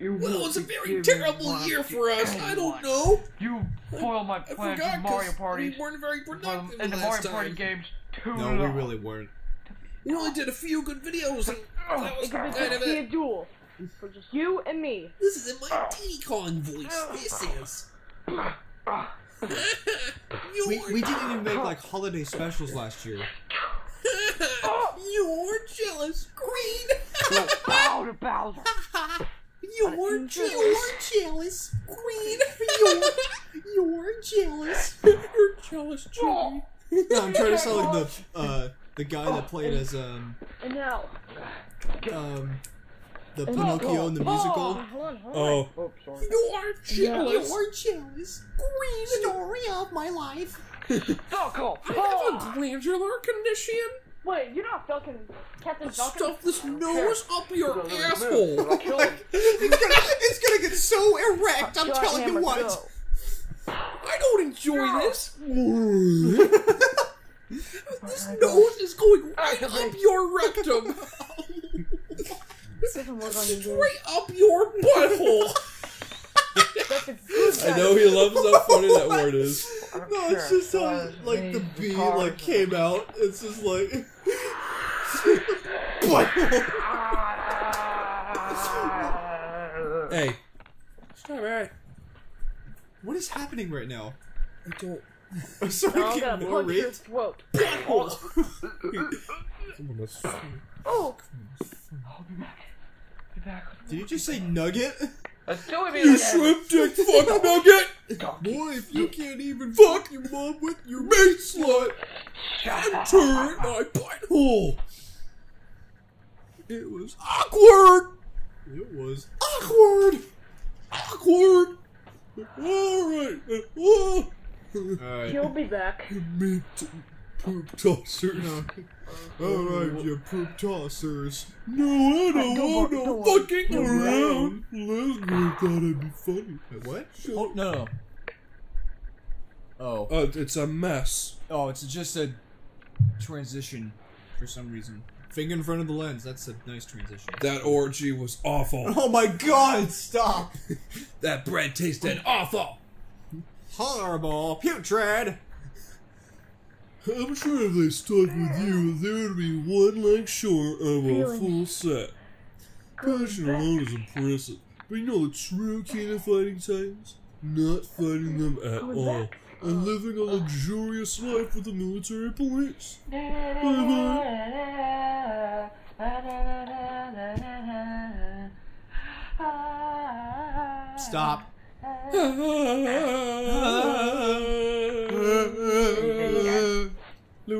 You Well, it was a very terrible year for to us. I don't know. You spoiled my I plans forgot for Mario 'cause parties. we weren't very for them productive in the last Mario Party time. games too No, we really weren't. We only did a few good videos. And oh, that was It could kind of be a duel for just you and me. This isn't my Diddy Kong voice. This is. you [laughs] We, we didn't even make like holiday specials last year. [laughs] You're jealous, Green. Bow to Bowser. [laughs] You're jealous, [laughs] jealous, Green. You're, you're jealous. You're jealous, Jimmy. No, I'm trying to sound like the [laughs] uh the guy that played as um And now. um the Pinocchio in the Oh, musical. hold on, hold on. Oh, Oh, sorry. you're jealous. You're jealous. Green story of my life. Fuck off. I have a glandular condition. Wait, you're not fucking Captain Falcon? Stuff this nose up your asshole. I'll kill him. It's gonna, it's gonna get so erect. I'm telling you what. go. I don't enjoy this. [laughs] [laughs] this nose is going right up your rectum. Doesn't work on you, dude. Right up your butthole. [laughs] That's a good I know he loves how funny that word is. [laughs] No, it's just how like uh, the bee like came out. It's just like. [laughs] Hey. Stop it. what is happening right now? I don't. [laughs] I'm sorry, I'm to gonna get more punch your raped. throat. Oh. Oh, I'll be back. Be back. Did you just say nugget? Let's do it, You again. shrimp dick fuck nugget! Boy, if you can't even fuck your mom with your Mate slut! Enter my butthole! It was awkward! It was. Awkward! Awkward! Alright. Oh. Alright. he'll be back. Me too. poop tossers. Alright, you poop tossers. No, I don't want worry, no fucking Don't around. Leslie thought it'd be funny. What? Oh no, no. Oh, Uh, it's a mess. oh, it's just a transition for some reason. Finger in front of the lens. That's a nice transition. That orgy was awful. Oh my god, stop! [laughs] that bread tasted awful. Horrible. Putrid. I'm sure if they stuck with you, there would be one leg short of a full set. Passion alone is impressive, but you know the true key to fighting titans? Not fighting them at oh, all, back. and living a luxurious life with the military police. Bye-bye. Uh-huh. Stop. [laughs] [laughs] [laughs]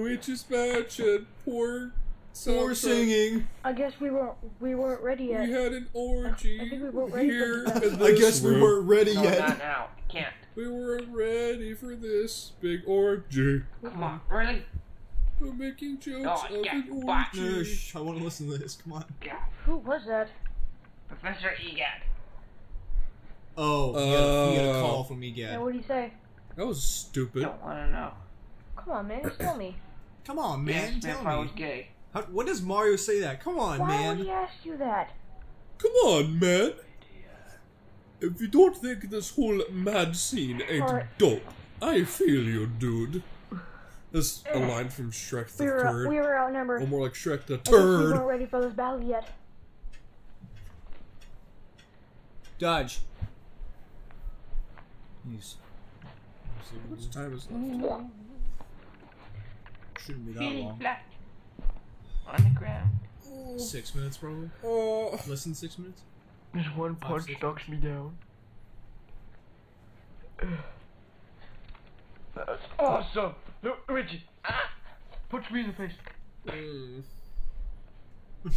Luigi's Match and poor soundtrack. singing. I guess we weren't we weren't ready yet. We had an orgy I think we weren't ready for here that. in I this guess we room. weren't ready No, yet. not now. Can't. We weren't ready for this big orgy. Come on, really? We're making jokes Oh, of yeah, an what? No, orgy. shh, I want to listen to this. Come on. Yeah. Who was that? Professor Egad. Oh, you, got, you got a Oh. call from And EGAD. what did he say? That was stupid. I don't want to know. Come on, man, just tell me. [coughs] Come on, He man. asked me Tell if I was gay. How, when does Mario say that? Come on, Why man. would he ask you that? Come on, man. If you don't think this whole mad scene ain't Alright. dope, I feel you, dude. That's a line from Shrek the We were Third. we were outnumbered. Or more like Shrek the I guess we weren't ready for this battle yet. Dodge. Jeez. How much time is left? Shouldn't be that Feeling long. flat. On the ground. Six minutes, probably. Uh, Less than six minutes. This one punch six. knocks me down. That's awesome! No, Richie! Ah! Punch me in the face. mm. [laughs]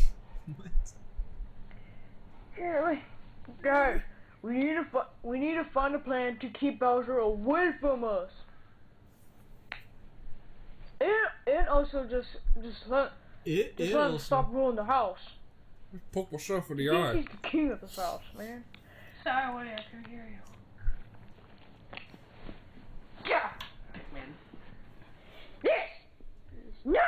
What? Here, wait. Guys, we need to fi- we need to find a plan to keep Bowser away from us. And, and also just just let It just is. let him stop ruling the house. Poke myself in the He- eye. He's the king of this house, man. Sorry, Woody, I couldn't hear you. Yeah. This is not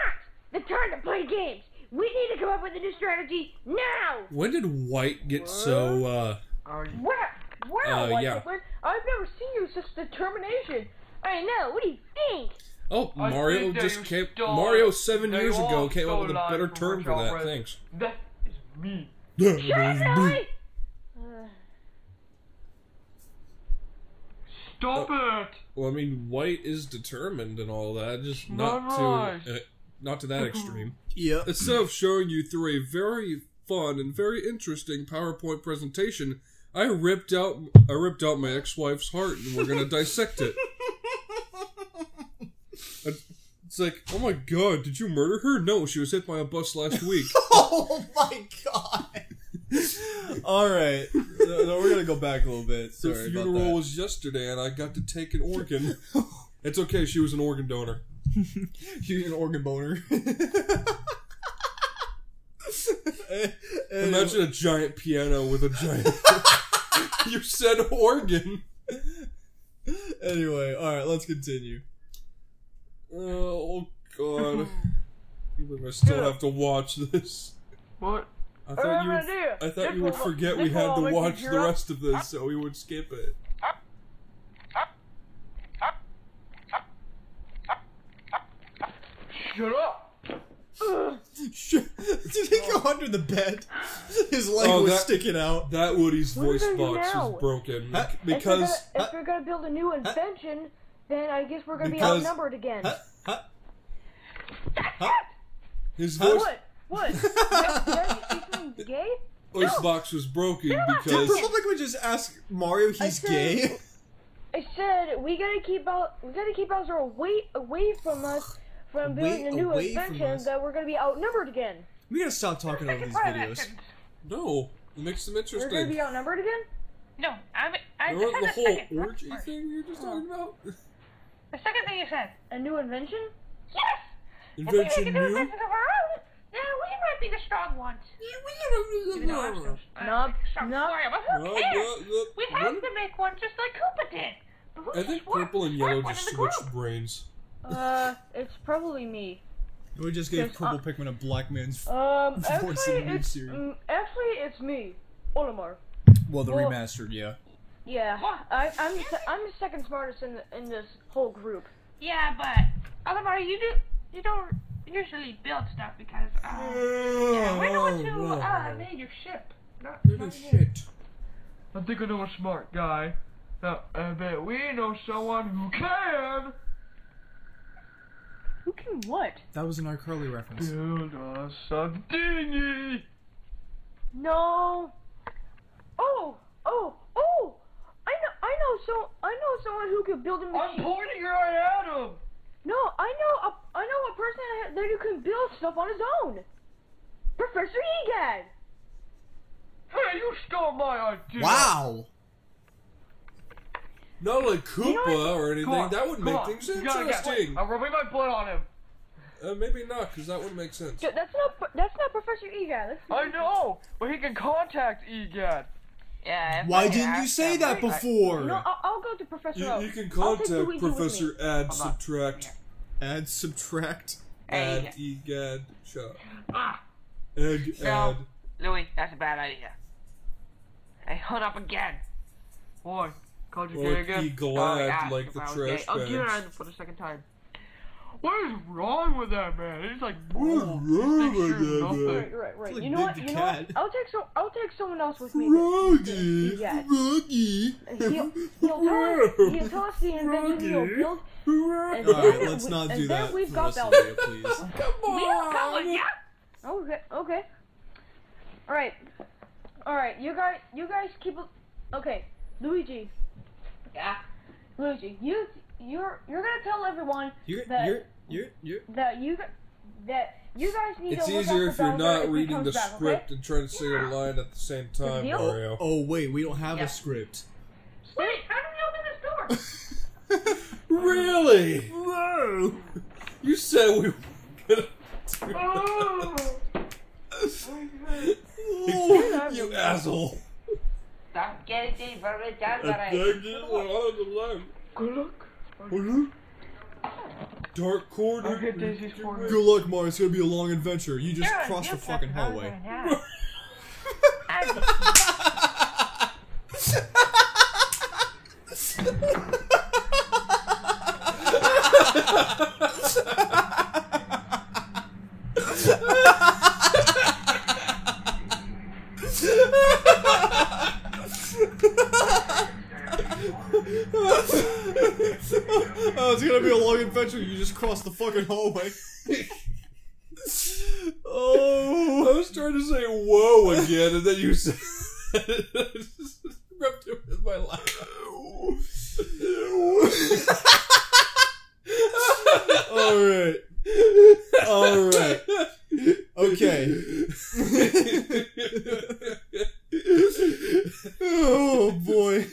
the time to play games. We need to come up with a new strategy now. When did White get so, uh, Are you? Wow, wow, Uh, White yeah. I've never seen you with such determination. I know. What do you think? Oh, I Mario just came. stole- Mario seven they years ago came up with a better term for that. Thanks. That is me. [laughs] Shut up, Ellie. Uh, Stop it! Well, I mean, White is determined and all that, just Not not right. to uh, not to that [laughs] extreme. yeah. Instead of showing you through a very fun and very interesting PowerPoint presentation, I ripped out I ripped out my ex-wife's heart, and we're gonna dissect it. [laughs] It's like, oh my god, did you murder her? No, she was hit by a bus last week. [laughs] oh my god. [laughs] All right. No, no, we're gonna go back a little bit. the Sorry about funeral was yesterday, and I got to take an organ. [laughs] it's okay, she was an organ donor. She's an organ boner. Imagine a giant piano with a giant. you said organ. Anyway, all right. Let's continue. Oh, oh god. You believe I still have to watch this. What? I I thought you would. I thought you would forget we had to watch the rest of this, so we would skip it. Shut up! Shit. Did he go under the bed? His leg Oh, was that- sticking out. That Woody's What are we voice box now? is broken. Huh? if we're Because gonna, if we're gonna build a new invention, then I guess we're gonna Because- be outnumbered again. Huh? [laughs] Huh? His Huh? voice, What? What? [laughs] Did I just say something gay? voice box was broken Did because the public just ask Mario he's said- gay? [laughs] I said we gotta keep out. We gotta keep Bowser away away from us from Away- building a new invention that we're gonna be outnumbered again. We gotta stop talking over these videos. no, it makes them interesting. We're gonna be outnumbered again. No, I'm. I Remember just the had whole the second part orgy thing you were just talking about? The second thing you said. A new invention? Yes. If we Invention make it to the new? rest of our own, then we might be the strong ones. You know, I'm so, I'm Nope, so nope. sorry, but who cares? no, no, We no. have to make one just like Koopa did. I think purple and yellow just in too the much group? brains. Uh, it's probably me. We just gave Purple uh, Pikmin a black man's. Um, [laughs] Voice actually, of the new it's series. mm, actually it's me, Olimar. well, the well- remastered, yeah. Yeah, I, I'm the, I'm the second smartest in the, in this whole group. Yeah, but Olimar, you do you don't usually build stuff because uh, yeah, we're the ones who uh, made your ship. Not, Little not you. shit. I think I know a smart guy. Now, I bet we know someone who can Who can what? That was an iCarly reference. build us a dinghy. No. Oh, oh, oh! I know, so I know someone who could build a I'm machine. pointing right at him. No, I know, a, I know a person that, that who can build stuff on his own. Professor Egad. Hey, you stole my idea. Wow! Not like Koopa know or anything. On, that would come make on. things You gotta get- interesting. I'm rubbing my blood on him. Uh, maybe not, because that wouldn't make sense. That's not, that's not Professor Egad. That's I know, but he can contact EGAD. Yeah. if Why I didn't you say him, that I- before? No, I'll, I'll go to Professor You, you can contact Luigi with me. Professor Add Subtract Add, subtract. Add Egad Shut ah, Egg No. Add Louie, that's a bad idea. Hey, hold up again. Why? Called you Or gay again? be Oh, glad yeah, like the I trash gay. I'll get bags. it for the second time. What is wrong with that man? He's like, What's bold. wrong He with that nothing. man? Right, right, right. Like you know what? the You know what? I'll take so I'll take someone else with me. Froggy, Egad. Froggy, He'll, he'll tell us. He'll [laughs] tell us the invention he'll build. And Alright, then let's we- not and do then that we've for the got rest of the Bowser. video, please. [laughs] Come We'll go with on! ya. Okay, okay. All right, all right. You guys, you guys keep. a- Okay, Luigi, Yeah. Luigi, you you're you're gonna tell everyone You're, That- you're, you're, you're. that you g- that you guys need It's to look easier out if you're not if reading the back, okay? script and trying to say a line at the same time, deal? Mario. Oh, wait, we don't have Yeah. a script. Wait, how do we open this door? [laughs] Really? Whoa! You said we were gonna do Oh. that. Oh. you asshole. Don't get it deeper, it does I what I- dug it on the line. Good luck. Mm-hmm. Dark corner. I'll get Daisy's for Good luck, Mario. It's gonna be a long adventure. You just Sure, crossed the fucking can- hallway. Oh, it's gonna be a long adventure. You just crossed the fucking hallway. oh. I was trying to say whoa again, and then you said just [laughs] rubbed it with my laugh. All right. All right. Okay. [laughs] oh boy.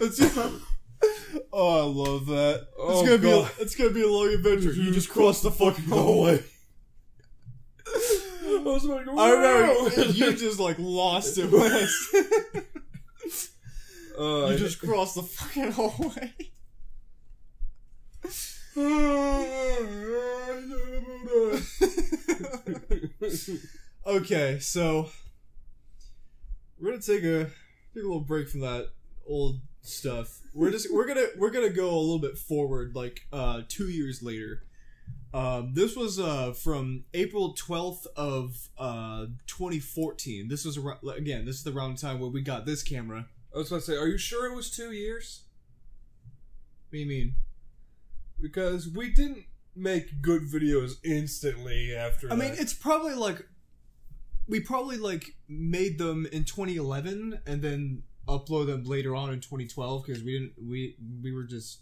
That's, [laughs] oh, I love that. Oh, it's gonna be a, it's gonna be a long adventure. You just crossed the fucking hallway. [laughs] I was like, I remember you just like lost it [laughs] Uh, You just crossed the fucking hallway. okay, so we're gonna take a take a little break from that old stuff. We're just we're gonna we're gonna go a little bit forward, like uh two years later. Um, this was uh from April twelfth of uh 2014. This was around, again. This is the round time where we got this camera. I was gonna say, are you sure it was two years? What do you mean? Because we didn't make good videos instantly after. I mean, it's probably like we probably like made them in 2011 and then upload them later on in 2012 because we didn't we we were just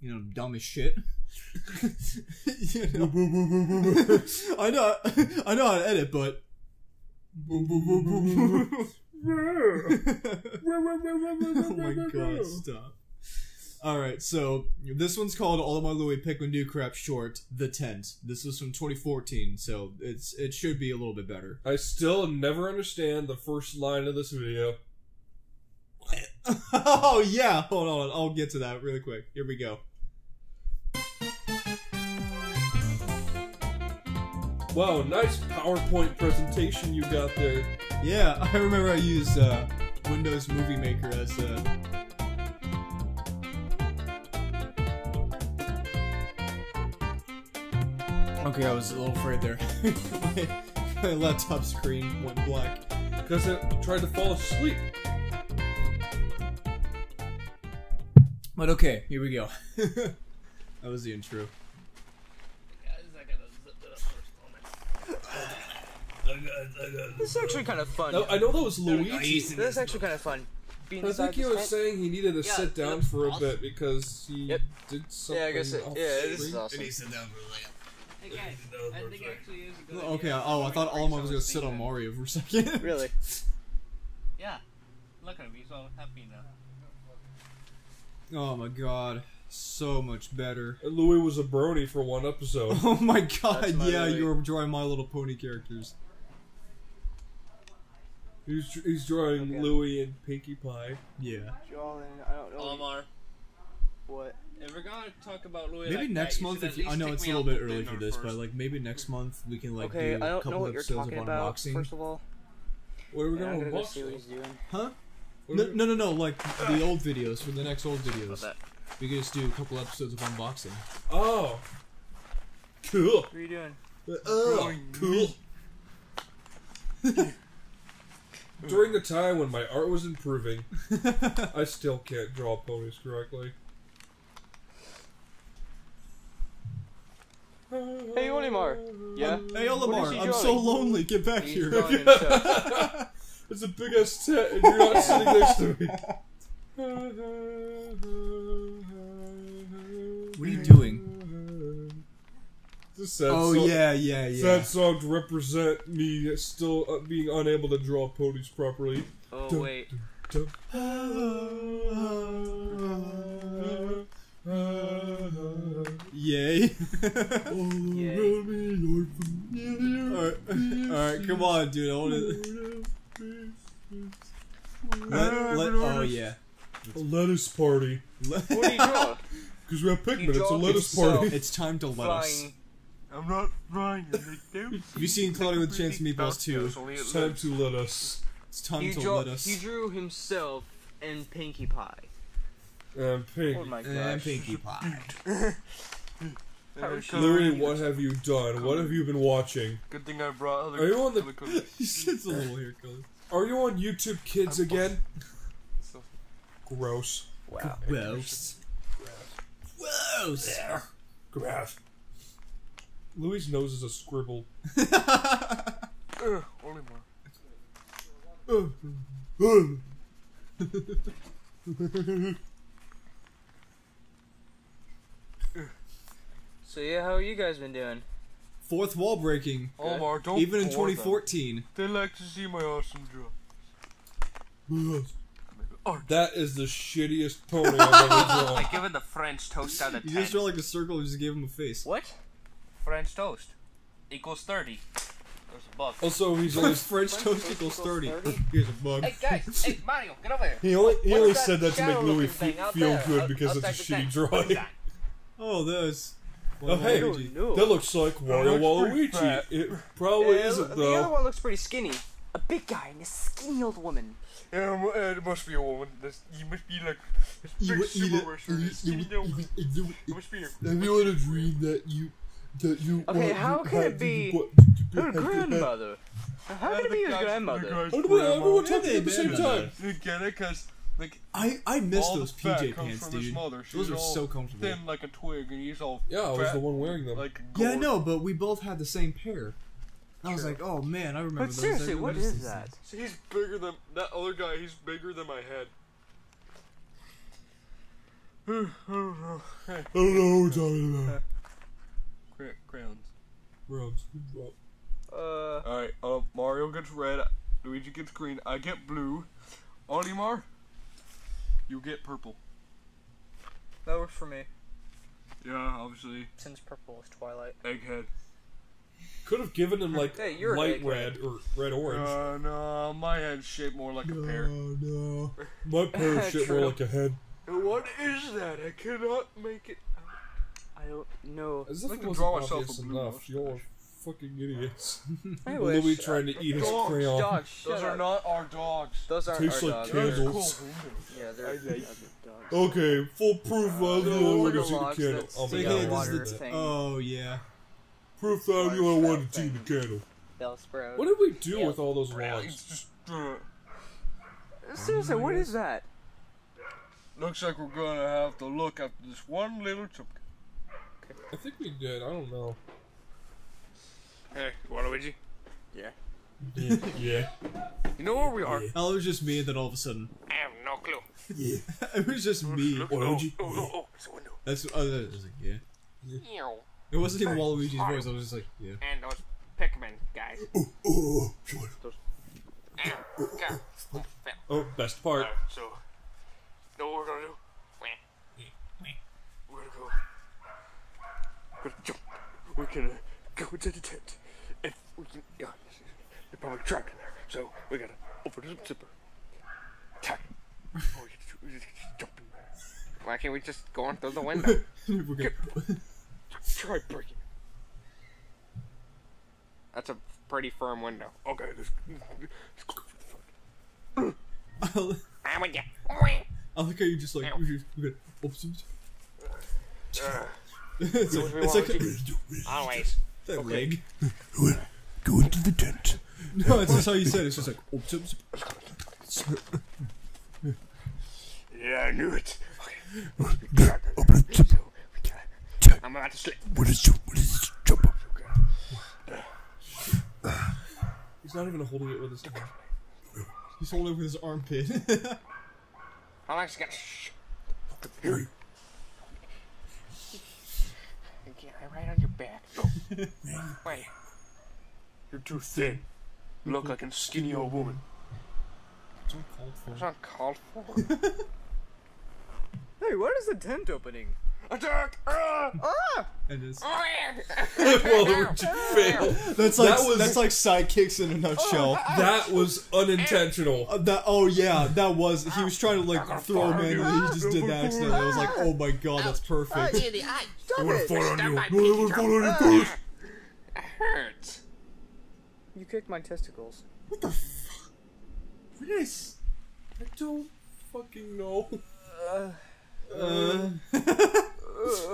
you know dumb as shit. [laughs] You know? [laughs] I know I know how to edit, but [laughs] oh my god, stop. All right, so this one's called Olimar Louie Pikmin Do Crap Short, The Tent. This was from 2014, so it's it should be a little bit better. I still never understand the first line of this video. Oh yeah, hold on, I'll get to that really quick. Here we go. Wow, nice PowerPoint presentation you got there. Yeah, [laughs] I remember I used uh, Windows Movie Maker as uh, Okay, I was a little afraid there. [laughs] my, my laptop screen went black. Because it tried to fall asleep. But okay, here we go. [laughs] that was the intro. This is actually kind of fun. No, I know that was Luigi. This is actually kind of fun. Being I think he was tent. saying he needed to Yeah, sit down yep. for a bit because he Yep. did something. Yeah, I guess it. off Yeah, this is awesome. Hey guys, I think actually is a good Okay, idea. oh, I thought Like, Olimar was gonna sit on thinking Mario for a second. Really? Yeah. Look at him, he's all happy now. Oh my god, so much better. Louie was a brony for one episode. [laughs] Oh my god, my yeah, Louie. you were drawing My Little Pony characters. he's, he's drawing Okay. Louie and Pinkie Pie. Yeah. John, I don't know. Omar, What? if we're gonna talk about Louie Maybe like next that, month, if you, I know it's a little bit early for this, but like maybe next month we can like okay, do I a don't know couple what you're episodes talking of about. unboxing. First of all, What are we yeah, gonna gonna go unbox? see what he's doing. Huh? What No, no, no, no, like the old videos for the next old videos. that? We could just do a couple episodes of unboxing. Oh, cool. What are you doing? Uh, oh, cool. [laughs] During the time when my art was improving, [laughs] I still can't draw ponies correctly. Hey, Olimar. Yeah. Hey What is Olimar, he I'm so lonely. Get back He's here. [laughs] drawing himself. It's a big ass tent, and you're not sitting next to me. What are you doing? It's a sad Oh song. yeah, yeah, yeah. Sad song to represent me still uh, being unable to draw ponies properly. Oh wait. Yay. [laughs] Yay. Alright, alright, come on, dude. I want to. [laughs] Let, let, oh yeah. A lettuce party. What do you draw? [laughs] Because we have Pikmin, it's a lettuce yourself. party. It's time to lettuce. I'm not trying to. Have you seen Cloudy with Chance of Meatballs 2? It's time to let us. It's time He, to draw, let us. he drew himself and Pinkie Pie. And Pink. Oh my And gosh. Pinkie Pie. [laughs] Louie, what have you done? What have you been watching? Good thing I brought other Are you on the- other he [laughs] sits a little hair color. Are you on YouTube Kids again? Gross. Wow. Gross. Gross. Gross. Louie's nose is a scribble. [laughs] Ugh, only more. [laughs] So yeah, how you guys been doing? Fourth wall breaking. Oh Omar, don't Even in bore them. 2014. They like to see my awesome draw. That is the shittiest pony I've ever [laughs] drawn. I give it the French toast out of 10. You just draw like a circle and just gave him a face. What? French toast equals 30. There's a bug. Also, he's only French toast equals 30. [laughs] Here's a bug. Hey guys, [laughs] hey Mario, get over here. he only he What's only that said that to make shadow Louie looking thing fe- out feel there? good Out- because it's a outside the shitty drawing. That? Oh, there's. Oh hey, that looks like Wario looks pretty Waluigi. It probably Yeah, isn't though. the other one looks pretty skinny. A big guy and a skinny old woman. Yeah, uh, it must be a woman. This, you must be like this You big would super it. wrestler. this skinny young- It must be a Have you had a dream that you that you Okay, want- how can it be what- Her grandmother. How can it be his grandmother? How do we everyone talk Hey, at the same man. time? You get it? Cause like I, I miss those the fat PJ comes pants, from his dude. mother. She Those are so comfortable. Thin like a twig, and he's all Yeah, I was fat, the one wearing them. Like Yeah, I know, but we both had the same pair. I was like, oh man, I remember But those. Seriously, really what miss is these that? things. See, he's bigger than that other guy. He's bigger than my head. I don't know. Hey, I don't know what we're talking about. cra- crayons. Rubs. Uh, All right. Uh, Mario gets red. Luigi gets green. I get blue. Olimar, you get purple. That works for me. Yeah, obviously. Since purple is Twilight. Egghead. Could have given him like Hey, you're light red or red orange. Uh, no, my head's shaped more like a pear. no. [laughs] My pear shit more like a head. What is that? I cannot make it. I don't know. As if like it to wasn't draw myself obvious a blue enough. nose. You're fucking idiots. [laughs] I [laughs] Louie trying to eat his Dogs, crayon. Dogs, Those up. are not our dogs. Those aren't Tastes our like dogs. candles. [laughs] Yeah, they're I like- other dogs. Okay, full proof of No, you we're want to the see the logs candle. Oh stick my out god, this is the thing. Oh yeah. Proof Water that you want spout to see the thing. candle. Bell sprout. What did we do Yeah. with all those It's logs? uh, Seriously, what is that? looks like we're gonna have to look at this one little chunk. I think we did. I don't know. Hey, Waluigi. yeah. [laughs] Yeah. You know where we are? Oh, it was just me, and then all of a sudden, I have no clue. yeah, [laughs] it was just me. Waluigi. Oh, oh, oh, it's a window. That's oh, that was like yeah. Ew. It wasn't even Waluigi's voice. I was just like yeah. And those Pikmin guys. Oh, sure. Ow, God. Oh. Oh, best part. Uh, so, know what we're gonna do? Wah. We're gonna go. We're gonna jump. We're gonna go into the tent. If we can. Yeah, they're probably trapped in there. So, we gotta open the zipper. Tap. Oh, we get to, we get jump in there. Why can't we just go on through the window? [laughs] We're gonna, Try breaking. That's a pretty firm window. Okay, let's, let's go for the I [laughs] I'm with ya. I like how you just like we're just- we're gonna oops. Uh, [laughs] It's like, it's like always. That leg. Go into the tent. No, it's just how you said it. It's just like oops, oops. Yeah, I knew it. Okay. Open the zipper. Gotta- I'm about to slip. What is it? What is this? Jump up. He's not even holding it with his hand. He's holding it with his armpit. How long is it gonna shh? Here. Okay, I'm right on your back. Wait. [laughs] You're too thin. You look like a skinny old woman. It's uncalled for. That's not called for. [laughs] Hey, what is the tent opening? Attack! Ah! Ah! And it's Oh, [laughs] Waluigi [laughs] failed. That's like That was- that's like sidekicks in a nutshell. That was unintentional. Uh, that oh yeah, that was he was trying to like throw him in and he just did that accidentally. I was like, oh my god, that's perfect. Stop I it! fall on you. my No, I will fall on your face. It hurts. You kicked my testicles. What the fuck? Chris, I don't fucking know. Uh, [laughs]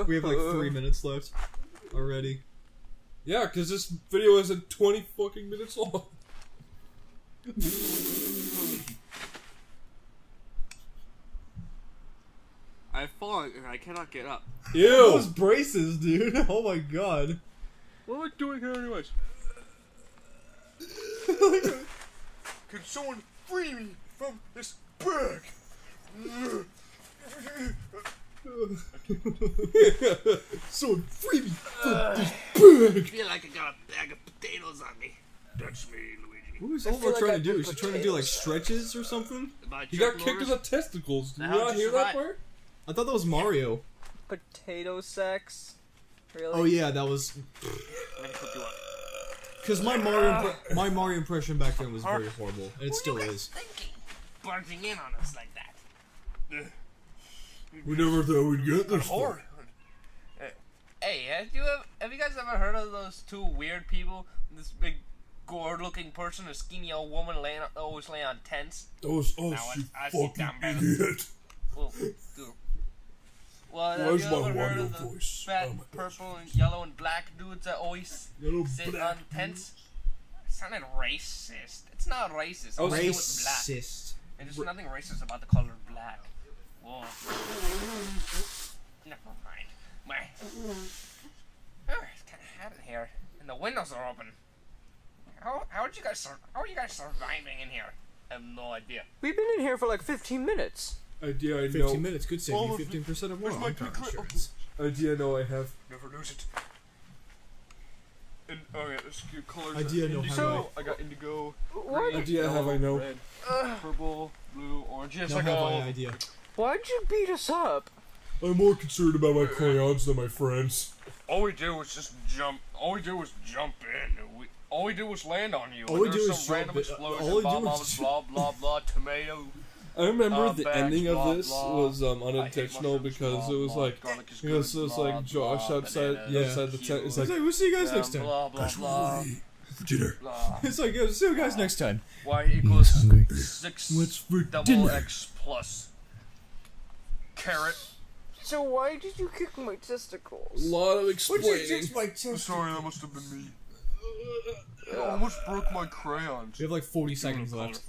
we have like three minutes left already. Yeah, because this video isn't 20 fucking minutes long. I've fallen and I cannot get up. Ew! Those braces, dude. [laughs] Oh my god. What am I doing here, anyways? [laughs] Can someone free me from this bag? [laughs] [laughs] so free me from this I bag. feel like I got a bag of potatoes on me. That's me, Luigi. What was I Oliver feel like trying I to do? put Is he trying to do like stretches or something? About He got kicked in the testicles. Did Now you not hear that part? I thought that was Mario. Potato sex? Really? Oh yeah, that was Let me put you up. because my Mario impre- [laughs] my Mario impression back then was very horrible, and it still is. Thinking, barging in on us like that. We never thought we'd get this far. Hey, have you ever, have you guys ever heard of those two weird people? This big gourd-looking person, a skinny old woman, laying always laying on tents. Those, oh, Now you I- I fucking idiot. Well, dude. Well, Where's have you my ever heard Wario of the voice? Oh fat Oh purple and yellow and black dudes that always Yellow, sit black on tents? It sounded racist. It's not racist. Oh, It's to do with black. Racist. And there's nothing racist about the color black. Whoa. Never mind. My. Oh, it's kind of hot in here, and the windows are open. How how are you guys sur- how are you guys surviving in here? I have no idea. We've been in here for like 15 minutes. Idea I know. Fifteen minutes could save you fifteen percent or more Where's my on car insurance. Idea I know I have. Never lose it. And, okay, let's do colors. Idea know indigo. how I got indigo. What? green, Idea have yellow, I know. Red, purple, blue, orange. Yes, Now I have got I all. idea. Why'd you beat us up? I'm more concerned about my crayons than my friends. All we do was just jump. All we do was jump in. We, all we do was land on you. All and we there's do is some random jump in. explosion. All we blah, do blah, is blah, blah, blah, [laughs] tomato. I remember Uh, the bags, ending blah, of this blah. was um, I hate unintentional mushrooms, because blah, it was blah, like garlic is you know, good, so it's blah, like Josh blah, outside bananas, outside the tent. It's like Hey, we'll see you guys next time. Blah, blah, blah, For dinner. blah. It's like, yeah, see you guys next time. Y equals hungry. six What's for double dinner? X plus carrot. So why did you kick my testicles? a lot of explaining. Sorry, that must have been me. I almost broke my crayons. We have like 40 seconds left.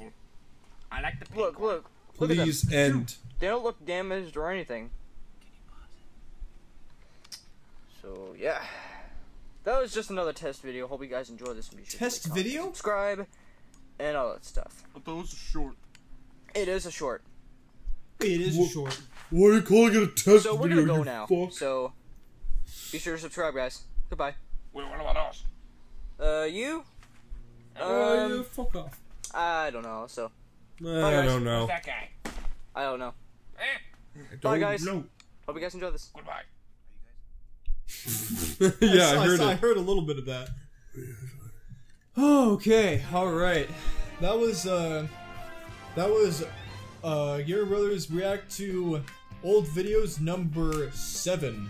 I like the pink Look, one. look. Look at them. Please end. They don't look damaged or anything. So yeah, that was just another test video. Hope you guys enjoyed this. Sure Test comment, video? subscribe, and all that stuff. But that was a short. It is a short, It is What- short. Why are you calling it a test so we're gonna go now. Fuck? So be sure to subscribe, guys. Goodbye. Wait, what about us? Uh, you? Uh, Um, yeah, fuck off. I don't know. So I don't know. That guy. I don't know. Eh, Bye, guys. know. Hope you guys enjoy this. goodbye. [laughs] yeah, I saw- heard I it. heard a little bit of that. Okay, all right. That was uh, that was uh, your brothers react to old videos number seven.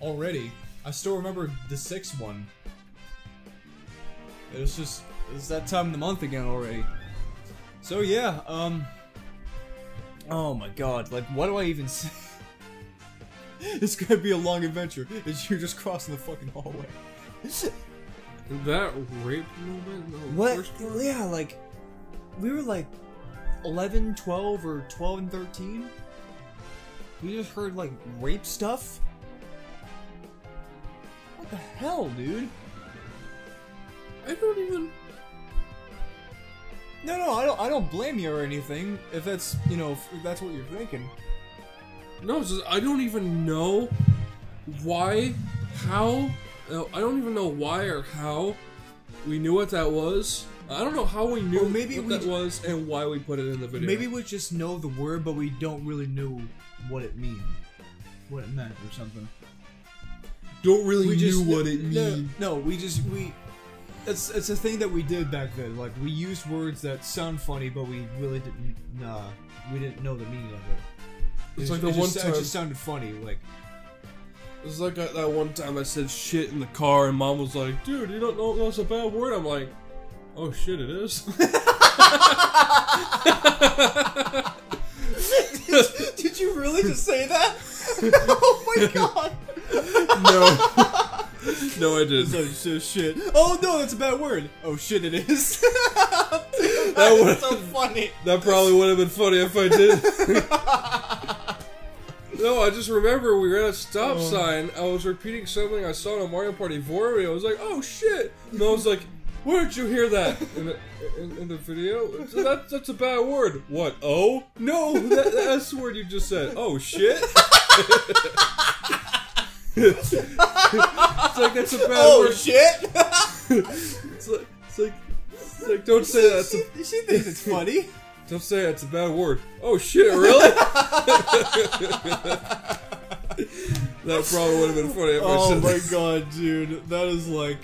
Already, I still remember the sixth one. It was just it's that time of the month again already. So yeah, um. Oh my god, like what do I even [laughs] say? it's gonna be a long adventure. Is you're just crossing the fucking hallway. That rape moment? No, What? Yeah, like we were like 11, 12, or 12 and 13. We just heard like rape stuff. What the hell, dude? I don't even. No, no, I don't. I don't blame you or anything. If that's you know, if that's what you're thinking. No, just, I don't even know why, how. I don't even know why or how we knew what that was. I don't know how we knew maybe what we that was and why we put it in the video. Maybe we just know the word, but we don't really know what it means, what it meant, or something. don't really knew what it no, means. No, we just we. It's it's a thing that we did back then. Like we used words that sound funny, but we really didn't. Nah, we didn't know the meaning of it. It's It like the it one just, time- It just sounded funny. Like It's like that that one time I said shit in the car and mom was like, dude, you don't know that's a bad word? I'm like, oh shit, it is. [laughs] [laughs] did you really just say that? [laughs] oh my god! no. no, I didn't. So, so shit. Oh no, that's a bad word. Oh shit, it is. That that was so funny. That probably would have been funny if I did. no, I just remember we were at a stop Oh. sign. I was repeating something I saw in a Mario Party 4 video. I was like, oh shit. And I was like, where did you hear that? In the, in, in the video? So that, that's a bad word. What? Oh? No, that, that's the word you just said. Oh shit. it's like that's a bad Oh word. shit! It's like, it's like, it's like don't say that. It's a she, she thinks it's funny. don't say that's a bad word. Oh shit, really? that probably would have been funny if I Oh my god, dude, that is like,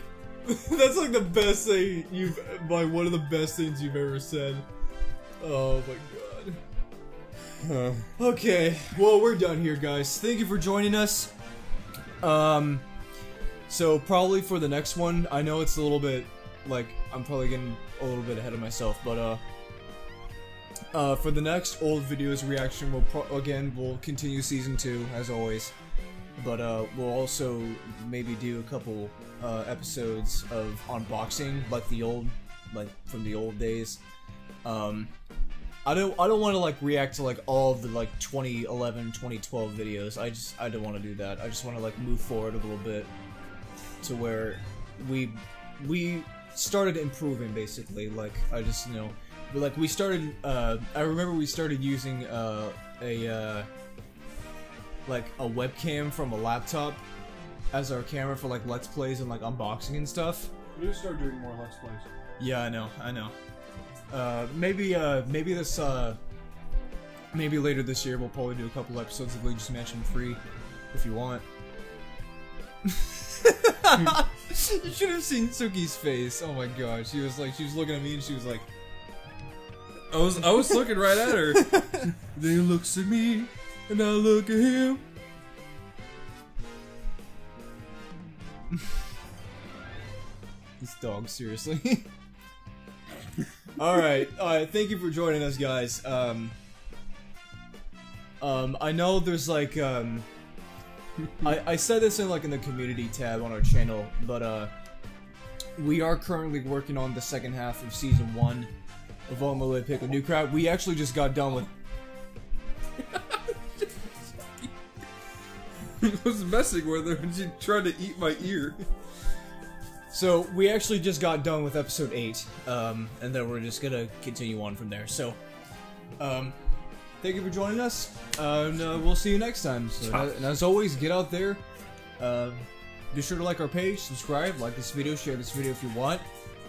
[laughs] that's like the best thing you've, like one of the best things you've ever said. Oh my god. Okay, well we're done here, guys. Thank you for joining us. Um, so probably for the next one, I know it's a little bit, like I'm probably getting a little bit ahead of myself, but uh. Uh, for the next old videos reaction, we'll pro- again we'll continue season two as always but uh, we'll also maybe do a couple uh, episodes of unboxing, like the old, like from the old days. Um, I don't, I don't want to like react to like all the like 2011, 2012 videos. I just, I don't want to do that. I just want to like move forward a little bit to where we, we started improving basically. Like I just, you know, but, like we started. Uh, I remember we started using uh, a. Uh, like a webcam from a laptop as our camera for like let's plays and like unboxing and stuff. We need to start doing more Let's Plays. Yeah, I know, I know. Uh, maybe uh, maybe this uh, maybe later this year we'll probably do a couple episodes of Luigi's Mansion 3, if you want. [laughs] you should have seen Suki's face. Oh my god, she was like, she was looking at me and she was like, I was I was looking right at her. [laughs] then he looks at me, and I look at him. Dog, seriously. [laughs] Alright, alright, thank you for joining us, guys. Um, um, I know there's like, um, I, I said this in like in the community tab on our channel, but uh, we are currently working on the second half of season one of All My Way Pick a New Crowd. We actually just got done with [laughs] I was messing with her, and she tried to eat my ear. So we actually just got done with episode eight, um, and then we're just gonna continue on from there. So, um, thank you for joining us, uh, and uh, we'll see you next time. So, and as always, get out there. Uh, be sure to like our page, subscribe, like this video, share this video if you want,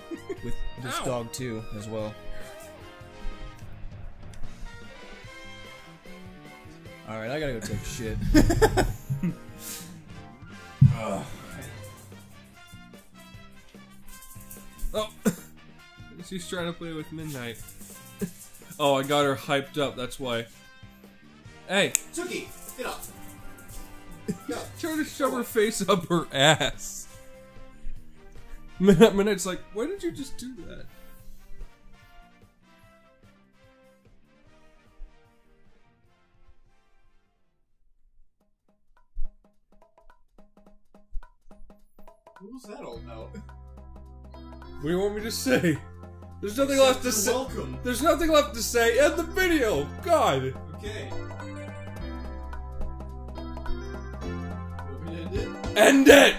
[laughs] with this Ow. dog too as well. All right, I gotta go take a shit. [laughs] [laughs] Oh, [laughs] she's trying to play with Midnight. oh, I got her hyped up. That's why. Hey, Suki, get up. [laughs] trying to shove her face up her ass. Midnight, Midnight's like, why did you just do that? What was that all about? [laughs] What do you want me to say? There's nothing left to say. Welcome. There's nothing left to say. End the video. God. Okay. Want me to end it? End it.